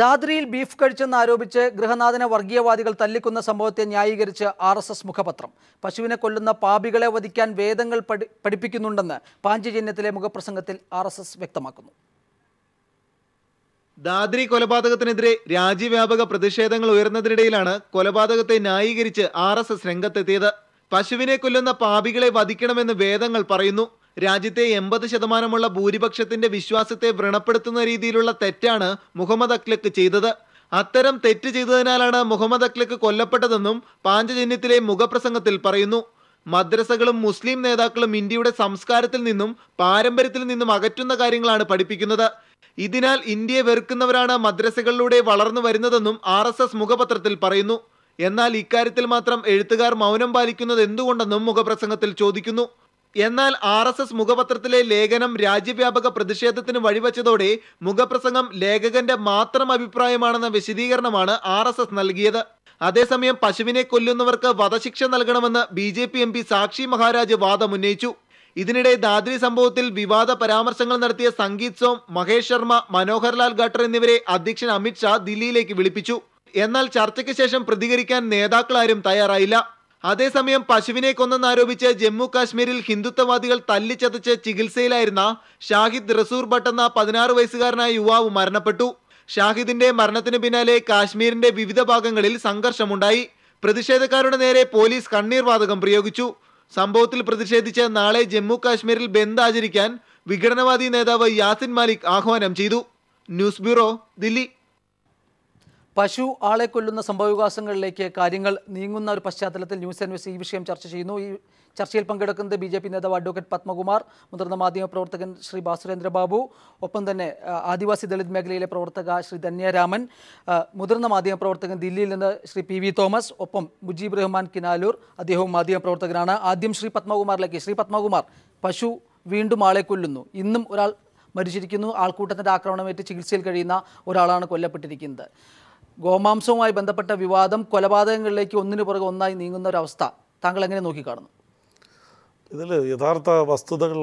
ദാദ്രിയിൽ beef കഴിച്ചെന്ന് ആരോപിച്ച് ഗൃഹനാഥനെ വർഗീയവാദികൾ തല്ലിക്കുന്ന സംഭവത്തെ ന്യായീകരിച്ച് ആർ എസ് എസ് മുഖപത്രം. പശുവിനെ കൊല്ലുന്ന പാപികളെ വധിക്കാൻ വേദങ്ങൾ പഠി പഠിപ്പിക്കുന്നുണ്ടെന്ന് പാഞ്ചജന്യത്തിലെ മുഖപ്രസംഗത്തിൽ ആർ എസ് എസ് വ്യക്തമാക്കുന്നു. ദാദ്രി കൊലപാതകത്തിനെതിരെ രാജ്യവ്യാപക പ്രതിഷേധങ്ങൾ ഉയർന്നതിനിടയിലാണ് കൊലപാതകത്തെ ന്യായീകരിച്ച് ആർ എസ് എസ് രംഗത്തെത്തിയത്. പശുവിനെ കൊല്ലുന്ന പാപികളെ വധിക്കണമെന്ന് വേദങ്ങൾ പറയുന്നു. രാജ്യത്തെ എൺപത് ശതമാനമുള്ള ഭൂരിപക്ഷത്തിന്റെ വിശ്വാസത്തെ വ്രണപ്പെടുത്തുന്ന രീതിയിലുള്ള തെറ്റാണ് മുഹമ്മദ് അക്ലക്ക് ചെയ്തത്. അത്തരം തെറ്റ് ചെയ്തതിനാലാണ് മുഹമ്മദ് അക്ലക്ക് കൊല്ലപ്പെട്ടതെന്നും പാഞ്ചജന്യത്തിലെ മുഖപ്രസംഗത്തിൽ പറയുന്നു. മദ്രസകളും മുസ്ലിം നേതാക്കളും ഇന്ത്യയുടെ സംസ്കാരത്തിൽ നിന്നും പാരമ്പര്യത്തിൽ നിന്നും അകറ്റുന്ന കാര്യങ്ങളാണ് പഠിപ്പിക്കുന്നത്. ഇതിനാൽ ഇന്ത്യയെ വെറുക്കുന്നവരാണ് മദ്രസകളിലൂടെ വളർന്നു വരുന്നതെന്നും ആർ എസ് എസ് മുഖപത്രത്തിൽ പറയുന്നു. എന്നാൽ ഇക്കാര്യത്തിൽ മാത്രം എഴുത്തുകാർ മൗനം പാലിക്കുന്നത് എന്തുകൊണ്ടെന്നും മുഖപ്രസംഗത്തിൽ ചോദിക്കുന്നു. എന്നാൽ ആർ എസ് എസ് മുഖപത്രത്തിലെ ലേഖനം രാജ്യവ്യാപക പ്രതിഷേധത്തിന് വഴിവെച്ചതോടെ മുഖപ്രസംഗം ലേഖകന്റെ മാത്രം അഭിപ്രായമാണെന്ന വിശദീകരണമാണ് ആർ എസ് എസ് നൽകിയത്. അതേസമയം പശുവിനെ കൊല്ലുന്നവർക്ക് വധശിക്ഷ നൽകണമെന്ന് B J P M P Sakshi Maharaj വാദമുന്നയിച്ചു ഇതിനിടെ ദാദ്രി സംഭവത്തിൽ വിവാദ പരാമർശങ്ങൾ നടത്തിയ സംഗീത് സോം മഹേഷ് ശർമ്മ മനോഹർലാൽ ഖട്ടർ എന്നിവരെ അധ്യക്ഷൻ അമിത് ഷാ ദില്ലിയിലേക്ക് വിളിപ്പിച്ചു. എന്നാൽ ചർച്ചയ്ക്ക് ശേഷം പ്രതികരിക്കാൻ നേതാക്കളാരും തയ്യാറായില്ല. അതേസമയം പശുവിനെ കൊന്നെന്നാരോപിച്ച് ജമ്മു കാശ്മീരിൽ ഹിന്ദുത്വവാദികൾ തല്ലിച്ചതച്ച് ചികിത്സയിലായിരുന്ന ഷാഹിദ് റസൂർ ഭട്ട് എന്ന പതിനാറ് വയസ്സുകാരനായ യുവാവ് മരണപ്പെട്ടു. ഷാഹിദിന്റെ മരണത്തിന് പിന്നാലെ കാശ്മീരിന്റെ വിവിധ ഭാഗങ്ങളിൽ സംഘർഷമുണ്ടായി. പ്രതിഷേധക്കാരുടെ നേരെ പോലീസ് കണ്ണീർ വാതകം പ്രയോഗിച്ചു. സംഭവത്തിൽ പ്രതിഷേധിച്ച് നാളെ ജമ്മു കാശ്മീരിൽ ബന്ദ് ആചരിക്കാൻ വിഘടനവാദി നേതാവ് യാസിൻ മാലിക് ആഹ്വാനം ചെയ്തു. News bureau Delhi. പശു ആളെ കൊല്ലുന്ന സംഭവവികാസങ്ങളിലേക്ക് കാര്യങ്ങൾ നീങ്ങുന്ന ഒരു പശ്ചാത്തലത്തിൽ ന്യൂസ് ന്യൂസ് ഈ വിഷയം ചർച്ച ചെയ്യുന്നു. ഈ ചർച്ചയിൽ പങ്കെടുക്കുന്നത് ബി ജെ പി നേതാവ് അഡ്വക്കേറ്റ് പത്മകുമാർ മുതിർന്ന മാധ്യമപ്രവർത്തകൻ ശ്രീ ബാസുരേന്ദ്ര ബാബു ഒപ്പം തന്നെ ആദിവാസി ദളിത് മേഖലയിലെ പ്രവർത്തക ശ്രീ ധന്യരാമൻ മുതിർന്ന മാധ്യമപ്രവർത്തകൻ ദില്ലിയിൽ നിന്ന് ശ്രീ പി വി തോമസ് ഒപ്പം മുജീബ് റഹ്മാൻ കിനാലൂർ അദ്ദേഹവും മാധ്യമപ്രവർത്തകനാണ് ആദ്യം ശ്രീ പത്മകുമാറിലേക്ക്. ശ്രീ പത്മകുമാർ പശു വീണ്ടും ആളെ കൊല്ലുന്നു. ഇന്നും ഒരാൾ മരിച്ചിരിക്കുന്നു. ആൾക്കൂട്ടത്തിന്റെ ആക്രമണമേറ്റ് ചികിത്സയിൽ കഴിയുന്ന ഒരാളാണ് കൊല്ലപ്പെട്ടിരിക്കുന്നത്. ഗോമാംസവുമായി ബന്ധപ്പെട്ട വിവാദം കൊലപാതകങ്ങളിലേക്ക് ഒന്നിനു പുറകെ ഒന്നായി നീങ്ങുന്ന ഒരവസ്ഥ താങ്കൾ എങ്ങനെ നോക്കിക്കാണുന്നു? ഇതിൽ യഥാർത്ഥ വസ്തുതകൾ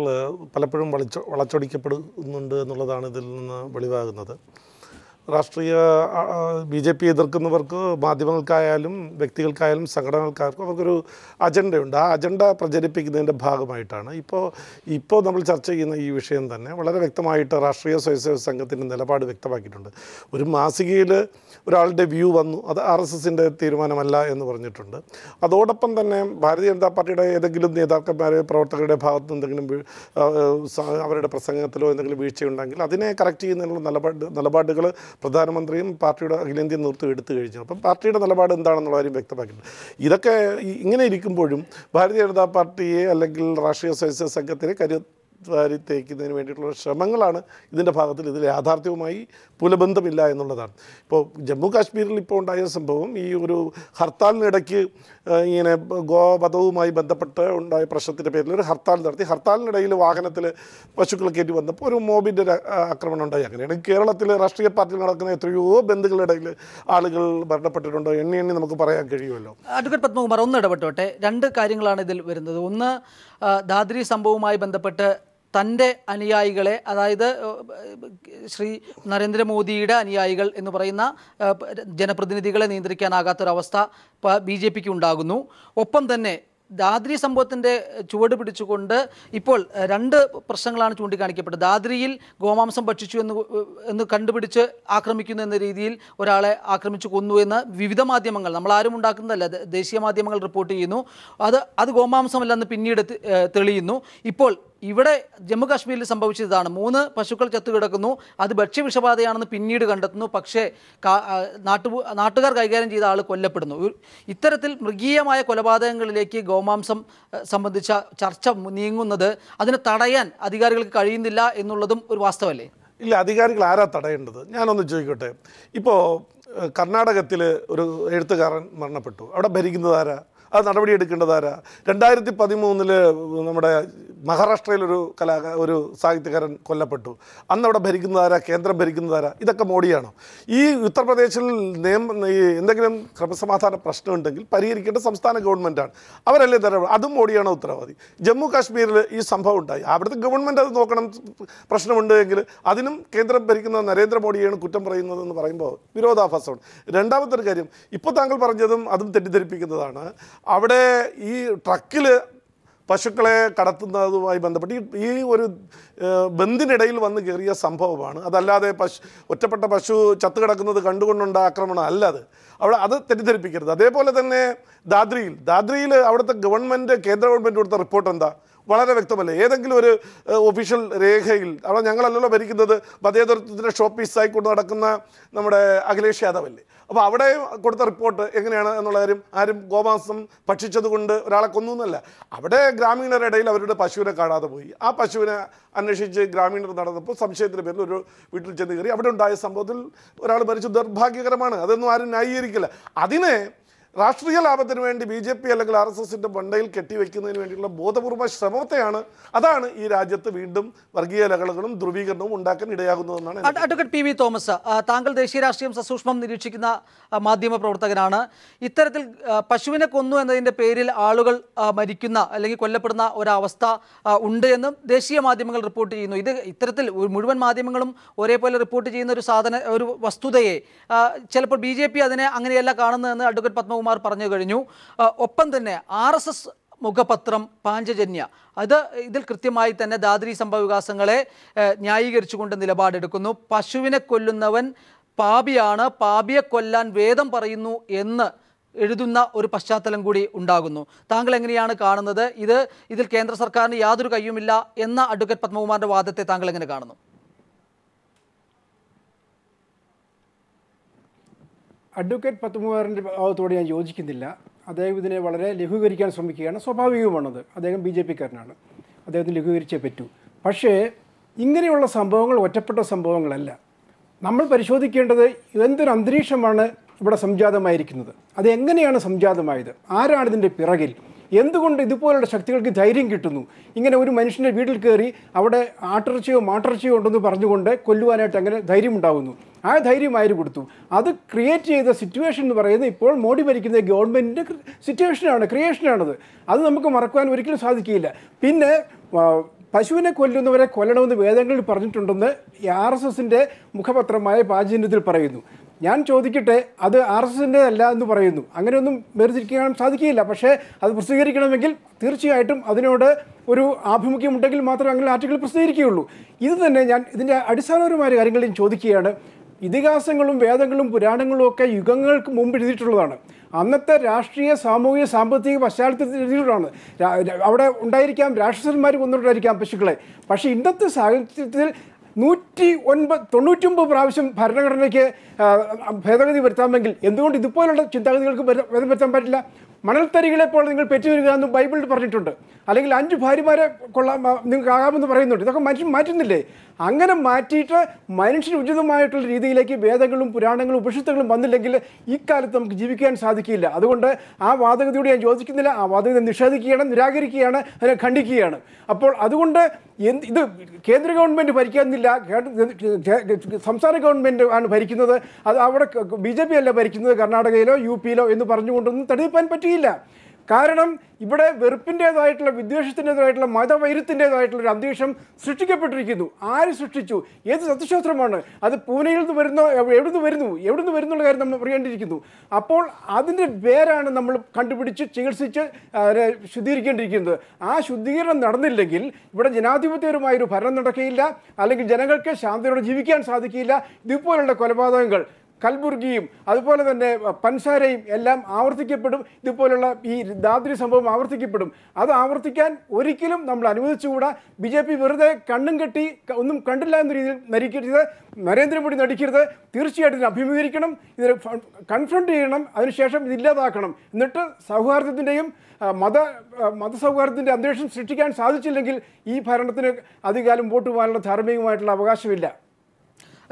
പലപ്പോഴും വളച്ച വളച്ചൊടിക്കപ്പെടുന്നുണ്ട് എന്നുള്ളതാണ് ഇതിൽ നിന്ന് വെളിവാകുന്നത്. രാഷ്ട്രീയ ബി ജെ പി എതിർക്കുന്നവർക്ക് മാധ്യമങ്ങൾക്കായാലും വ്യക്തികൾക്കായാലും സംഘടനകൾക്കായാലും അവർക്കൊരു അജണ്ടയുണ്ട്. ആ അജണ്ട പ്രചരിപ്പിക്കുന്നതിന്റെ ഭാഗമായിട്ടാണ്. ഇപ്പോൾ ഇപ്പോൾ നമ്മൾ ചർച്ച ചെയ്യുന്ന ഈ വിഷയം തന്നെ വളരെ വ്യക്തമായിട്ട് രാഷ്ട്രീയ സ്വയംസേവക സംഘത്തിന്റെ നിലപാട് വ്യക്തമാക്കിയിട്ടുണ്ട്. ഒരു മാസികയിൽ ഒരാളുടെ വ്യൂ വന്നു. അത് ആർ എസ് എസിന്റെ തീരുമാനമല്ല എന്ന് പറഞ്ഞിട്ടുണ്ട്. അതോടൊപ്പം തന്നെ ഭാരതീയ ജനതാ പാർട്ടിയുടെ ഏതെങ്കിലും നേതാക്കന്മാരെ പ്രവർത്തകരുടെ ഭാഗത്ത് എന്തെങ്കിലും അവരുടെ പ്രസംഗത്തിലോ എന്തെങ്കിലും വീഴ്ചയുണ്ടെങ്കിൽ അതിനെ കറക്റ്റ് ചെയ്യുന്നതിനുള്ള നിലപാട് നിലപാടുകൾ പ്രധാനമന്ത്രിയും പാർട്ടിയുടെ അഖിലേന്ത്യ നേതൃത്വം എടുത്തു കഴിഞ്ഞു. അപ്പം പാർട്ടിയുടെ നിലപാട് എന്താണെന്നുള്ള കാര്യം വ്യക്തമാക്കിയിട്ടുണ്ട്. ഇതൊക്കെ ഇങ്ങനെ ഇരിക്കുമ്പോഴും ഭാരതീയ ജനതാ പാർട്ടിയെ അല്ലെങ്കിൽ രാഷ്ട്രീയ സ്വയംസേവക സംഘത്തിനെ കരു വാരി തേക്കുന്നതിന് വേണ്ടിയിട്ടുള്ള ശ്രമങ്ങളാണ് ഇതിന്റെ ഭാഗത്തിൽ ഇതിൽ യാഥാർത്ഥ്യവുമായി പുലബന്ധമില്ല എന്നുള്ളതാണ്. ഇപ്പോൾ ജമ്മു കാശ്മീരിൽ ഇപ്പോൾ ഉണ്ടായ സംഭവം ഈ ഒരു ഹർത്താലിനിടയ്ക്ക് ഇങ്ങനെ ഗോവധവുമായി ബന്ധപ്പെട്ട് ഉണ്ടായ പ്രശ്നത്തിന്റെ പേരിൽ ഒരു ഹർത്താൽ നടത്തി. ഹർത്താലിനിടയിൽ വാഹനത്തിൽ പശുക്കളെ കയറ്റി വന്നപ്പോൾ ഒരു മോബിന്റെ ഒരു ആക്രമണം ഉണ്ടായി. അങ്ങനെയാണ് കേരളത്തിൽ രാഷ്ട്രീയ പാർട്ടിയിൽ നടക്കുന്ന എത്രയോ ബന്ധുക്കളിടയിൽ ആളുകൾ മരണപ്പെട്ടിട്ടുണ്ടോ എണ്ണി എണ്ണി നമുക്ക് പറയാൻ കഴിയുമല്ലോ. അഡ്വക്കേറ്റ് പത്മകുമാർ ഒന്ന് ഇടപെട്ടോട്ടെ. രണ്ട് കാര്യങ്ങളാണ് ഇതിൽ വരുന്നത്. ഒന്ന് ദാദ്രി സംഭവവുമായി ബന്ധപ്പെട്ട് തന്റെ അനുയായികളെ അതായത് ശ്രീ നരേന്ദ്രമോദിയുടെ അനുയായികൾ എന്ന് പറയുന്ന ജനപ്രതിനിധികളെ നിയന്ത്രിക്കാനാകാത്തൊരവസ്ഥ ബി ജെ പിക്ക് ഉണ്ടാകുന്നു. ഒപ്പം തന്നെ ദാദ്രി സംഭവത്തിന്റെ ചുവട് പിടിച്ചുകൊണ്ട് ഇപ്പോൾ രണ്ട് പ്രശ്നങ്ങളാണ് ചൂണ്ടിക്കാണിക്കപ്പെട്ടത്. ദാദ്രിയിൽ ഗോമാംസം ഭക്ഷിച്ചു എന്ന് എന്ന് കണ്ടുപിടിച്ച് ആക്രമിക്കുന്നു എന്ന രീതിയിൽ ഒരാളെ ആക്രമിച്ചു കൊന്നു എന്ന് വിവിധ മാധ്യമങ്ങൾ നമ്മൾ ആരും ഉണ്ടാക്കുന്നതല്ല ദേശീയ മാധ്യമങ്ങൾ റിപ്പോർട്ട് ചെയ്യുന്നു. അത് അത് ഗോമാംസമല്ലെന്ന് പിന്നീട് തെളിയുന്നു. ഇപ്പോൾ ഇവിടെ ജമ്മു കാശ്മീരിൽ സംഭവിച്ചതാണ്. മൂന്ന് പശുക്കൾ ചത്തുകിടക്കുന്നു അത് ഭക്ഷ്യവിഷബാധയാണെന്ന് പിന്നീട് കണ്ടെത്തുന്നു. പക്ഷേ നാട്ടു നാട്ടുകാർ കൈകാര്യം ചെയ്ത ആൾ കൊല്ലപ്പെടുന്നു. ഇത്തരത്തിൽ മൃഗീയമായ കൊലപാതകങ്ങളിലേക്ക് ഗോമാംസം സംബന്ധിച്ച ചർച്ച നീങ്ങുന്നത് അതിനെ തടയാൻ അധികാരികൾക്ക് കഴിയുന്നില്ല എന്നുള്ളതും ഒരു വാസ്തവല്ലേ? ഇല്ല അധികാരികൾ ആരാ തടയേണ്ടത്? ഞാനൊന്ന് ചോദിക്കട്ടെ. ഇപ്പോൾ കർണാടകത്തിൽ ഒരു എഴുത്തുകാരൻ മരണപ്പെട്ടു. അവിടെ ഭരിക്കുന്നത് ആരാ? അത് നടപടിയെടുക്കേണ്ടത് ആരാ? രണ്ടായിരത്തി പതിമൂന്നിൽ നമ്മുടെ മഹാരാഷ്ട്രയിലൊരു കലാ ഒരു സാഹിത്യകാരൻ കൊല്ലപ്പെട്ടു. അന്ന് അവിടെ ഭരിക്കുന്നതാരാ കേന്ദ്രം ഭരിക്കുന്നതാരാ ഇതൊക്കെ മോഡിയാണോ? ഈ ഉത്തർപ്രദേശിൽ നിയമം ഈ എന്തെങ്കിലും ക്രമസമാധാന പ്രശ്നമുണ്ടെങ്കിൽ പരിഹരിക്കേണ്ട സംസ്ഥാന ഗവൺമെന്റാണ് അവരല്ലേ തരവ് അതും മോഡിയാണോ ഉത്തരവാദി? ജമ്മു കാശ്മീരിൽ ഈ സംഭവം ഉണ്ടായി. അവിടുത്തെ ഗവൺമെന്റ് അത് നോക്കണം പ്രശ്നമുണ്ട് എങ്കിൽ അതിനും കേന്ദ്രം ഭരിക്കുന്ന നരേന്ദ്രമോദിയാണ് കുറ്റം പറയുന്നതെന്ന് പറയുമ്പോൾ വിരോധാഭാസമാണ് രണ്ടാമത്തെ ഒരു കാര്യം ഇപ്പോൾ താങ്കൾ പറഞ്ഞതും അതും തെറ്റിദ്ധരിപ്പിക്കുന്നതാണ്. അവിടെ ഈ ട്രക്കിൽ പശുക്കളെ കടത്തുന്നതുമായി ബന്ധപ്പെട്ട് ഈ- ഒരു ബന്ദിനിടയിൽ വന്ന് കയറിയ സംഭവമാണ്. അതല്ലാതെ പശു ഒറ്റപ്പെട്ട പശു ചത്തു കിടക്കുന്നത് ആക്രമണം അല്ല അത്. അവിടെ അത് തെറ്റിദ്ധരിപ്പിക്കരുത്. അതേപോലെ തന്നെ ദാദ്രിയിൽ. ദാദ്രിയിൽ അവിടുത്തെ ഗവൺമെന്റ് കേന്ദ്ര ഗവൺമെന്റ് കൊടുത്ത റിപ്പോർട്ട് എന്താ? വളരെ വ്യക്തമല്ല? ഏതെങ്കിലും ഒരു ഒഫീഷ്യൽ രേഖയിൽ അവിടെ ഞങ്ങളല്ലല്ലോ ഭരിക്കുന്നത് മതേതൃത്വത്തിന്റെ ഷോപ്പ് പീസായി കൊണ്ട് നടക്കുന്ന നമ്മുടെ അഖിലേഷ് യാദവ് അല്ലേ അപ്പോൾ അവിടെ കൊടുത്ത റിപ്പോർട്ട് എങ്ങനെയാണ് എന്നുള്ള കാര്യം ആരും ഗോമാസം ഭക്ഷിച്ചത് കൊണ്ട് ഒരാളെ കൊന്നു എന്നല്ല. അവിടെ ഗ്രാമീണരുടെ ഇടയിൽ അവരുടെ പശുവിനെ കാണാതെ പോയി. ആ പശുവിനെ അന്വേഷിച്ച് ഗ്രാമീണർ നടന്നപ്പോൾ സംശയത്തിന്റെ പേരിൽ ഒരു വീട്ടിൽ ചെന്ന് കയറി. അവിടെ ഉണ്ടായ സംഭവത്തിൽ ഒരാൾ മരിച്ചു. ദൗർഭാഗ്യകരമാണ്. അതൊന്നും ആരും ന്യായീകരിക്കില്ല. അതിനെ രാഷ്ട്രീയ ലാഭത്തിന് വേണ്ടി ബി ജെ പി അല്ലെങ്കിൽ ആർ എസ് എസിന്റെ മണ്ടയിൽ കെട്ടിവെക്കുന്നതിന് വേണ്ടിയുള്ള ബോധപൂർവ ശ്രമത്തെയാണ് അതാണ് ഈ രാജ്യത്ത് വീണ്ടും വർഗീയ ലഹളകളും ധ്രുവീകരണവും ഉണ്ടാക്കാൻ ഇടയാകുന്നതെന്നാണ് അഡ്വക്കേറ്റ് പി വി തോമസ് താങ്കൾ ദേശീയ രാഷ്ട്രീയം സസൂക്ഷ്മം നിരീക്ഷിക്കുന്ന മാധ്യമ പ്രവർത്തകനാണ്. ഇത്തരത്തിൽ പശുവിനെ കൊന്നു എന്നതിന്റെ പേരിൽ ആളുകൾ മരിക്കുന്ന അല്ലെങ്കിൽ കൊല്ലപ്പെടുന്ന ഒരവസ്ഥ ഉണ്ട് എന്നും ദേശീയ മാധ്യമങ്ങൾ റിപ്പോർട്ട് ചെയ്യുന്നു. ഇത് ഇത്തരത്തിൽ മുഴുവൻ മാധ്യമങ്ങളും ഒരേപോലെ റിപ്പോർട്ട് ചെയ്യുന്ന ഒരു സാധന ഒരു വസ്തുതയെ ചിലപ്പോൾ ബി അതിനെ അങ്ങനെയല്ല കാണുന്നതെന്ന് അഡ്വക്കേറ്റ് പത്മകുമാർ പറഞ്ഞു കഴിഞ്ഞു. ഒപ്പം തന്നെ ആർ എസ് എസ് മുഖപത്രം പാഞ്ചജന്യ. അത് ഇതിൽ കൃത്യമായി തന്നെ ദാദ്രി സംഭവവികാസങ്ങളെ ന്യായീകരിച്ചുകൊണ്ട് നിലപാടെടുക്കുന്നു. പശുവിനെ കൊല്ലുന്നവൻ പാപിയാണ്. പാപിയെ കൊല്ലാൻ വേദം പറയുന്നു എന്ന് എഴുതുന്ന ഒരു പശ്ചാത്തലം കൂടി ഉണ്ടാകുന്നു. താങ്കൾ എങ്ങനെയാണ് കാണുന്നത്? ഇത് ഇതിൽ കേന്ദ്ര സർക്കാരിന് യാതൊരു കയ്യുമില്ല എന്ന അഡ്വക്കേറ്റ് പത്മകുമാറിന്റെ വാദത്തെ താങ്കൾ എങ്ങനെ കാണുന്നു? അഡ്വക്കേറ്റ് പത്മകുമാറിന്റെ ഭാഗത്തോട് ഞാൻ യോജിക്കുന്നില്ല. അദ്ദേഹം ഇതിനെ വളരെ ലഘൂകരിക്കാൻ ശ്രമിക്കുകയാണ്. സ്വാഭാവികമാണത് അദ്ദേഹം ബി ജെ പിക്കാരനാണ്. അദ്ദേഹത്തിന് ലഘൂകരിച്ചേ പറ്റൂ. പക്ഷേ ഇങ്ങനെയുള്ള സംഭവങ്ങൾ ഒറ്റപ്പെട്ട സംഭവങ്ങളല്ല. നമ്മൾ പരിശോധിക്കേണ്ടത് എന്തൊരു അന്തരീക്ഷമാണ് ഇവിടെ സംജാതമായിരിക്കുന്നത്? അത് എങ്ങനെയാണ് സംജാതമായത്? ആരാണ് ഇതിന്റെ പിറകിൽ? എന്തുകൊണ്ട് ഇതുപോലുള്ള ശക്തികൾക്ക് ധൈര്യം കിട്ടുന്നു? ഇങ്ങനെ ഒരു മനുഷ്യന്റെ വീട്ടിൽ കയറി അവിടെ ആട്ടർച്ചയോ മാട്ടർച്ചയോ ഉണ്ടെന്ന് പറഞ്ഞുകൊണ്ട് കൊല്ലുവാനായിട്ട് അങ്ങനെ ധൈര്യം ഉണ്ടാകുന്നു ആ ധൈര്യം ആര് കൊടുത്തു? അത് ക്രിയേറ്റ് ചെയ്ത സിറ്റുവേഷൻ എന്ന് പറയുന്നത് ഇപ്പോൾ മോഡി ഭരിക്കുന്ന ഗവൺമെന്റിന്റെ സിറ്റുവേഷനാണ് ക്രിയേഷനാണത് അത് നമുക്ക് മറക്കുവാൻ ഒരിക്കലും സാധിക്കില്ല പിന്നെ പശുവിനെ കൊല്ലുന്നവരെ കൊല്ലണമെന്ന് വേദങ്ങളിൽ പറഞ്ഞിട്ടുണ്ടെന്ന് ആർ എസ് എസിന്റെ മുഖപത്രമായ പാചന്യത്തിൽ പറയുന്നു. ഞാൻ ചോദിക്കട്ടെ അത് ആർ എസ് എസിന്റെ അല്ല എന്ന് പറയുന്നു. അങ്ങനെയൊന്നും വേർതിരിക്കാൻ സാധിക്കുകയില്ല. പക്ഷേ അത് പ്രസിദ്ധീകരിക്കണമെങ്കിൽ തീർച്ചയായിട്ടും അതിനോട് ഒരു ആഭിമുഖ്യമുണ്ടെങ്കിൽ മാത്രമേ അങ്ങനെ ആർട്ടിക്കിൾ പ്രസിദ്ധീകരിക്കുകയുള്ളൂ. ഇത് തന്നെ ഞാൻ ഇതിന്റെ അടിസ്ഥാനപരമായ കാര്യങ്ങൾ ഞാൻ ചോദിക്കുകയാണ്. ഇതിഹാസങ്ങളും വേദങ്ങളും പുരാണങ്ങളും ഒക്കെ യുഗങ്ങൾക്ക് മുമ്പ് എഴുതിയിട്ടുള്ളതാണ്. അന്നത്തെ രാഷ്ട്രീയ സാമൂഹിക സാമ്പത്തിക പശ്ചാത്തലത്തിൽ രാ- അവിടെ ഉണ്ടായിരിക്കാം രാക്ഷസന്മാർ കൊന്നിട്ടുണ്ടായിരിക്കാം പശുക്കളെ. പക്ഷേ ഇന്നത്തെ സാഹചര്യത്തിൽ നൂറ്റി ഒൻപത് തൊണ്ണൂറ്റൊമ്പത് പ്രാവശ്യം ഭരണഘടനയ്ക്ക് ഭേദഗതി വരുത്താമെങ്കിൽ എന്തുകൊണ്ട് ഇതുപോലുള്ള ചിന്താഗതികൾക്ക് ഭേദ- വരുത്താൻ പറ്റില്ല? മണൽത്തരികളെ പോലെ നിങ്ങൾ പെറ്റുവരിക എന്ന് ബൈബിളിൽ പറഞ്ഞിട്ടുണ്ട്. അല്ലെങ്കിൽ അഞ്ച് ഭാര്യമാരെ കൊള്ളാം ആ, നിങ്ങൾക്ക് ആകാമെന്ന് പറയുന്നുണ്ട്. ഇതൊക്കെ മനുഷ്യൻ മാറ്റുന്നില്ലേ? അങ്ങനെ മാറ്റിയിട്ട് മനുഷ്യന് ഉചിതമായിട്ടുള്ള രീതിയിലേക്ക് വേദങ്ങളും പുരാണങ്ങളും ഉപനിഷത്തുകളും വന്നില്ലെങ്കിൽ ഇക്കാലത്ത് നമുക്ക് ജീവിക്കാൻ സാധിക്കില്ല. അതുകൊണ്ട് ആ വാദഗതിയോട് ഞാൻ യോജിക്കുന്നില്ല. ആ വാദഗതി നിഷേധിക്കുകയാണ് നിരാകരിക്കുകയാണ് അതിനെ ഖണ്ഡിക്കുകയാണ്. അപ്പോൾ അതുകൊണ്ട് എന്ത് ഇത് കേന്ദ്ര ഗവൺമെന്റ് ഭരിക്കുന്നില്ല സംസ്ഥാന ഗവൺമെന്റ് ആണ് ഭരിക്കുന്നത്. അത് അവിടെ ബി ജെ പി അല്ല ഭരിക്കുന്നത് കർണാടകയിലോ യു പിയിലോ എന്ന് പറഞ്ഞുകൊണ്ടൊന്നും തടുപ്പാൻ പറ്റിയില്ല. കാരണം ഇവിടെ വെറുപ്പിന്റേതായിട്ടുള്ള വിദ്വേഷത്തിന്റെതായിട്ടുള്ള മതവൈരത്തിന്റെതായിട്ടുള്ള ഒരു അന്തരീക്ഷം സൃഷ്ടിക്കപ്പെട്ടിരിക്കുന്നു. ആര് സൃഷ്ടിച്ചു? ഏത് സത്യശാസ്ത്രമാണ്? അത് പൂനെയിൽ നിന്ന് വരുന്ന എവിടെ എവിടുന്ന് വരുന്നു? എവിടുന്ന് വരുന്നുള്ള കാര്യം നമ്മൾ അറിയേണ്ടിയിരിക്കുന്നു. അപ്പോൾ അതിന്റെ പേരാണ് നമ്മൾ കണ്ടുപിടിച്ച് ചികിത്സിച്ച് ശുദ്ധീകരിക്കേണ്ടിയിരിക്കുന്നത്. ആ ശുദ്ധീകരണം നടന്നില്ലെങ്കിൽ ഇവിടെ ജനാധിപത്യപരമായ ഒരു ഭരണം നടക്കുകയില്ല. അല്ലെങ്കിൽ ജനങ്ങൾക്ക് ശാന്തിയോടെ ജീവിക്കാൻ സാധിക്കില്ല ഇതുപോലുള്ള കൊലപാതകങ്ങൾ. കൽബുർഗിയും അതുപോലെ തന്നെ പൻസാരയും എല്ലാം ആവർത്തിക്കപ്പെടും. ഇതുപോലുള്ള ഈ ദാദ്രി സംഭവം ആവർത്തിക്കപ്പെടും. അത് ആവർത്തിക്കാൻ ഒരിക്കലും നമ്മൾ അനുവദിച്ചുകൂടാ. ബി ജെ പി വെറുതെ കണ്ണും കെട്ടി ഒന്നും കണ്ടില്ല എന്ന രീതിയിൽ നരിക്കരുത് നരേന്ദ്രമോദി നടിക്കരുത്. തീർച്ചയായിട്ടും ഇതിനെ അഭിമുഖീകരിക്കണം ഇതിനെ കൺഫ്രണ്ട് ചെയ്യണം അതിനുശേഷം ഇതില്ലാതാക്കണം എന്നിട്ട് സൗഹാർദ്ദത്തിന്റെയും മത മതസൗഹാർദ്ദത്തിന്റെ അന്തരീക്ഷം സൃഷ്ടിക്കാൻ സാധിച്ചില്ലെങ്കിൽ ഈ ഭരണത്തിന് അധികാലം വോട്ട് പോകാനുള്ള ധാർമ്മികമായിട്ടുള്ള അവകാശമില്ല.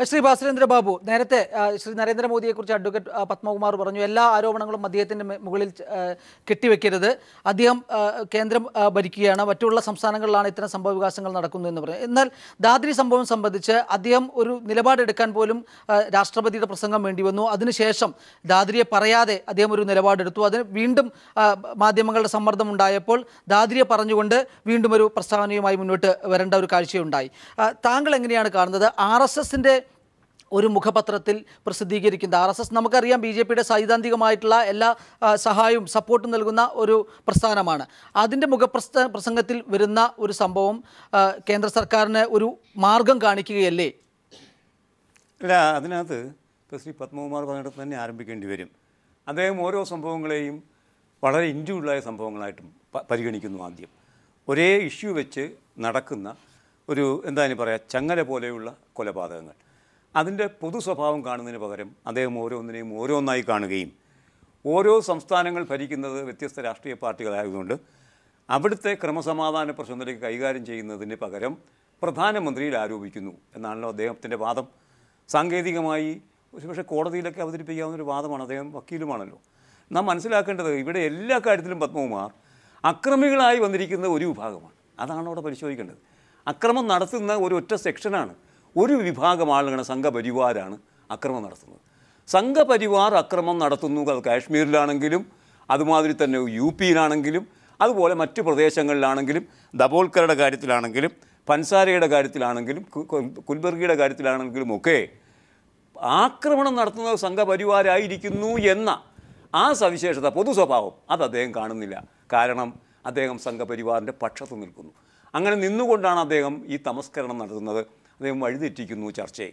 ശ്രീ ഭാസ്കരേന്ദ്രബാബു നേരത്തെ ശ്രീ നരേന്ദ്രമോദിയെക്കുറിച്ച് അഡ്വക്കേറ്റ് പത്മകുമാർ പറഞ്ഞു എല്ലാ ആരോപണങ്ങളും അദ്ദേഹത്തിന്റെ മുകളിൽ കെട്ടിവെക്കരുത്. അദ്ദേഹം കേന്ദ്രം ഭരിക്കുകയാണ്. മറ്റുള്ള സംസ്ഥാനങ്ങളിലാണ് ഇത്തരം സംഭവ വികാസങ്ങൾ നടക്കുന്നത് എന്ന് പറഞ്ഞു. എന്നാൽ ദാദ്രി സംഭവം സംബന്ധിച്ച് അദ്ദേഹം ഒരു നിലപാടെടുക്കാൻ പോലും രാഷ്ട്രപതിയുടെ പ്രസംഗം വേണ്ടി വന്നു. അതിനുശേഷം ദാദ്രിയെ പറയാതെ അദ്ദേഹം ഒരു നിലപാടെടുത്തു. അതിന് വീണ്ടും മാധ്യമങ്ങളുടെ സമ്മർദ്ദം ഉണ്ടായപ്പോൾ ദാദ്രിയെ പറഞ്ഞുകൊണ്ട് വീണ്ടും ഒരു പ്രസ്താവനയുമായി മുന്നോട്ട് വരേണ്ട ഒരു കാഴ്ചയുണ്ടായി. താങ്കൾ എങ്ങനെയാണ് കാണുന്നത്? ആർ എസ് എസിന്റെ ഒരു മുഖപത്രത്തിൽ പ്രസിദ്ധീകരിക്കുന്നത്. ആർ എസ് എസ് നമുക്കറിയാം ബി ജെ പിയുടെ സൈദ്ധാന്തികമായിട്ടുള്ള എല്ലാ സഹായവും സപ്പോർട്ടും നൽകുന്ന ഒരു പ്രസ്ഥാനമാണ്. അതിന്റെ മുഖപ്രസ്ഥ പ്രസംഗത്തിൽ വരുന്ന ഒരു സംഭവം കേന്ദ്ര സർക്കാരിന് ഒരു മാർഗം കാണിക്കുകയല്ലേ? അല്ല അതിനകത്ത് ഇപ്പോൾ ശ്രീ പത്മകുമാർ പറഞ്ഞിടത്ത് തന്നെ ആരംഭിക്കേണ്ടി വരും. അദ്ദേഹം ഓരോ സംഭവങ്ങളെയും വളരെ ഇൻഡിവിജ്വലായ സംഭവങ്ങളായിട്ടും പരിഗണിക്കുന്നു ആദ്യം. ഒരേ ഇഷ്യൂ വെച്ച് നടക്കുന്ന ഒരു എന്താ പറയുക ചങ്ങല പോലെയുള്ള കൊലപാതകങ്ങൾ. അതിന്റെ പൊതു സ്വഭാവം കാണുന്നതിന് പകരം അദ്ദേഹം ഓരോന്നിനെയും ഓരോന്നായി കാണുകയും ഓരോ സംസ്ഥാനങ്ങൾ ഭരിക്കുന്നത് വ്യത്യസ്ത രാഷ്ട്രീയ പാർട്ടികളായതുകൊണ്ട് അവിടുത്തെ ക്രമസമാധാന പ്രശ്നത്തിലേക്ക് കൈകാര്യം ചെയ്യുന്നതിന് പകരം പ്രധാനമന്ത്രിയിൽ ആരോപിക്കുന്നു എന്നാണല്ലോ അദ്ദേഹത്തിന്റെ വാദം. സാങ്കേതികമായി പക്ഷേ കോടതിയിലൊക്കെ അവതരിപ്പിക്കാവുന്ന ഒരു വാദമാണ് അദ്ദേഹം വക്കീലുമാണല്ലോ. നാം മനസ്സിലാക്കേണ്ടത് ഇവിടെ എല്ലാ കാര്യത്തിലും പത്മകുമാർ അക്രമികളായി വന്നിരിക്കുന്ന ഒരു വിഭാഗമാണ്. അതാണ് അവിടെ പരിശോധിക്കേണ്ടത്? അക്രമം നടത്തുന്ന ഒരു ഒറ്റ സെക്ഷനാണ്. ഒരു വിഭാഗം ആളുകളാണ് സംഘപരിവാരാണ് അക്രമം നടത്തുന്നത്. സംഘപരിവാർ അക്രമം നടത്തുന്നു. അത് കാശ്മീരിലാണെങ്കിലും അതുമാതിരി തന്നെ യു പിയിലാണെങ്കിലും അതുപോലെ മറ്റു പ്രദേശങ്ങളിലാണെങ്കിലും ദബോൾക്കറുടെ കാര്യത്തിലാണെങ്കിലും പൻസാരയുടെ കാര്യത്തിലാണെങ്കിലും കുൽബർഗിയുടെ കാര്യത്തിലാണെങ്കിലും ഒക്കെ ആക്രമണം നടത്തുന്നത് സംഘപരിവാരായിരിക്കുന്നു എന്ന ആ സവിശേഷത പൊതു സ്വഭാവം അത് അദ്ദേഹം കാണുന്നില്ല. കാരണം അദ്ദേഹം സംഘപരിവാറിന്റെ പക്ഷത്ത് നിൽക്കുന്നു. അങ്ങനെ നിന്നുകൊണ്ടാണ് അദ്ദേഹം ഈ തമസ്കരണം നടത്തുന്നത്. അദ്ദേഹം വഴിതെറ്റിക്കുന്നു ചർച്ചയെ.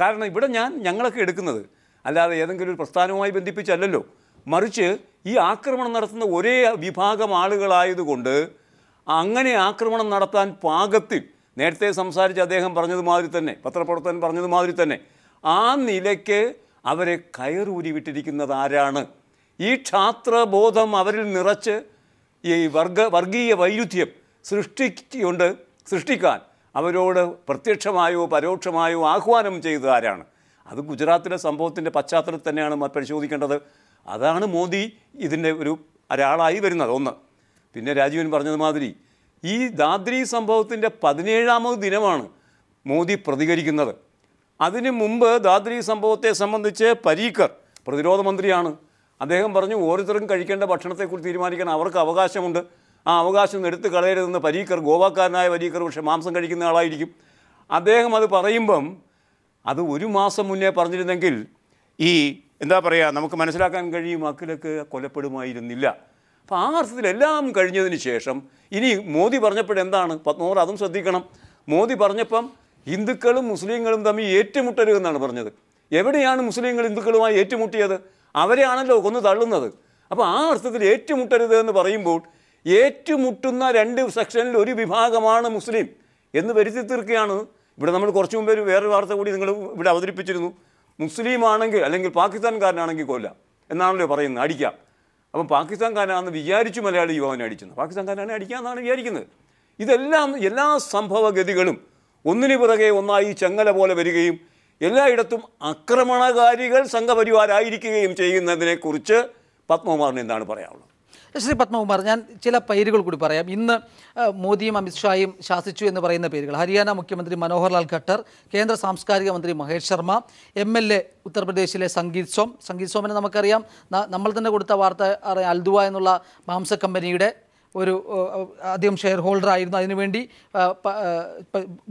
കാരണം ഇവിടെ ഞാൻ ഞങ്ങളൊക്കെ എടുക്കുന്നത് അല്ലാതെ ഏതെങ്കിലും ഒരു പ്രസ്ഥാനവുമായി ബന്ധിപ്പിച്ചല്ലല്ലോ. മറിച്ച് ഈ ആക്രമണം നടത്തുന്ന ഒരേ വിഭാഗം ആളുകളായതുകൊണ്ട് അങ്ങനെ ആക്രമണം നടത്താൻ പാകത്തിൽ നേരത്തെ സംസാരിച്ച അദ്ദേഹം പറഞ്ഞതുമാതിരി തന്നെ പത്രപ്രവർത്തകൻ പറഞ്ഞതുമാതിരി തന്നെ ആ നിലയ്ക്ക് അവരെ കയറൂരി വിട്ടിരിക്കുന്നത് ആരാണ്? ഈ ക്ഷാത്രബോധം അവരിൽ നിറച്ച് ഈ വർഗ വർഗീയ വൈരുദ്ധ്യം സൃഷ്ടിക്കൊണ്ട് സൃഷ്ടിക്കാൻ അവരോട് പ്രത്യക്ഷമായോ പരോക്ഷമായോ ആഹ്വാനം ചെയ്തത് ആരാണ്? അത് ഗുജറാത്തിലെ സംഭവത്തിന്റെ പശ്ചാത്തലത്തിൽ തന്നെയാണ് പരിശോധിക്കേണ്ടത്. അതാണ് മോദി ഇതിന്റെ ഒരു ഒരാളായി വരുന്നത്. ഒന്ന്. പിന്നെ രാജീവൻ പറഞ്ഞതുമാതിരി ഈ ദാദ്രി സംഭവത്തിന്റെ പതിനേഴാമത് ദിനമാണ് മോദി പ്രതികരിക്കുന്നത്. അതിനു മുമ്പ് ദാദ്രി സംഭവത്തെ സംബന്ധിച്ച് പരീക്കർ പ്രതിരോധ മന്ത്രിയാണ്. അദ്ദേഹം പറഞ്ഞു ഓരോരുത്തർക്കും കഴിക്കേണ്ട ഭക്ഷണത്തെക്കുറിച്ച് തീരുമാനിക്കാൻ അവർക്ക് അവകാശമുണ്ട്. ആ അവകാശം എടുത്തു കളയരുതെന്ന് പരീക്കർ ഗോവാക്കാരനായ പരീക്കർ പക്ഷേ മാംസം കഴിക്കുന്ന ആളായിരിക്കും. അദ്ദേഹം അത് പറയുമ്പം അത് ഒരു മാസം മുന്നേ പറഞ്ഞിരുന്നെങ്കിൽ ഈ എന്താ പറയുക നമുക്ക് മനസ്സിലാക്കാൻ കഴിയും അഖിലൊക്കെ കൊലപ്പെടുമായിരുന്നില്ല. അപ്പോൾ ആ അർത്ഥത്തിൽ എല്ലാം കഴിഞ്ഞതിന് ശേഷം ഇനി മോദി പറഞ്ഞപ്പോഴെന്താണ് പത്മോർ അതും ശ്രദ്ധിക്കണം. മോദി പറഞ്ഞപ്പം ഹിന്ദുക്കളും മുസ്ലിങ്ങളും തമ്മിൽ ഏറ്റുമുട്ടരുത് എന്നാണ് പറഞ്ഞത്. എവിടെയാണ് മുസ്ലിങ്ങൾ ഹിന്ദുക്കളുമായി ഏറ്റുമുട്ടിയത്? അവരെയാണല്ലോ കൊന്നു തള്ളുന്നത്. അപ്പോൾ ആ അർത്ഥത്തിൽ ഏറ്റുമുട്ടരുത് എന്ന് പറയുമ്പോൾ ഏറ്റുമുട്ടുന്ന രണ്ട് സെക്ഷനിൽ ഒരു വിഭാഗമാണ് മുസ്ലിം എന്ന് വരുത്തി തീർക്കുകയാണ്. ഇവിടെ നമ്മൾ കുറച്ച് മുമ്പേ ഒരു വേറൊരു വാർത്ത കൂടി നിങ്ങൾ ഇവിടെ അവതരിപ്പിച്ചിരുന്നു. മുസ്ലിം ആണെങ്കിൽ അല്ലെങ്കിൽ പാകിസ്ഥാൻകാരനാണെങ്കിൽ കൊല്ല എന്നാണല്ലോ പറയുന്നത്. അടിക്കാം. അപ്പം പാകിസ്ഥാൻകാരനാണെന്ന് വിചാരിച്ചു മലയാളി യുവാവിനെ അടിച്ചത് പാകിസ്ഥാൻകാരനാണ് അടിക്കാമെന്നാണ് വിചാരിക്കുന്നത്. ഇതെല്ലാം എല്ലാ സംഭവഗതികളും ഒന്നിനു പിറകെ ഒന്നായി ചങ്ങല പോലെ വരികയും എല്ലായിടത്തും ആക്രമണകാരികൾ സംഘപരിവാരായിരിക്കുകയും ചെയ്യുന്നതിനെക്കുറിച്ച് പത്മകുമാറിന് എന്താണ് പറയാനുള്ളത്? ശ്രീ പത്മകുമാർ ഞാൻ ചില പേരുകൾ കൂടി പറയാം. ഇന്ന് മോദിയും അമിത്ഷായും ശാസിച്ചു എന്ന് പറയുന്ന പേരുകൾ. ഹരിയാന മുഖ്യമന്ത്രി മനോഹർലാൽ ഖട്ടർ കേന്ദ്ര സാംസ്കാരിക മന്ത്രി Mahesh Sharma M L A ഉത്തർപ്രദേശിലെ സംഗീത് സോം. സംഗീത് സോമിനെ നമുക്കറിയാം. നമ്മൾ തന്നെ കൊടുത്ത വാർത്ത അറിയാം. അൽദുവ എന്നുള്ള മാംസ കമ്പനിയുടെ ഒരു ആദ്യം ഷെയർ ഹോൾഡർ ആയിരുന്നു. അതിനുവേണ്ടി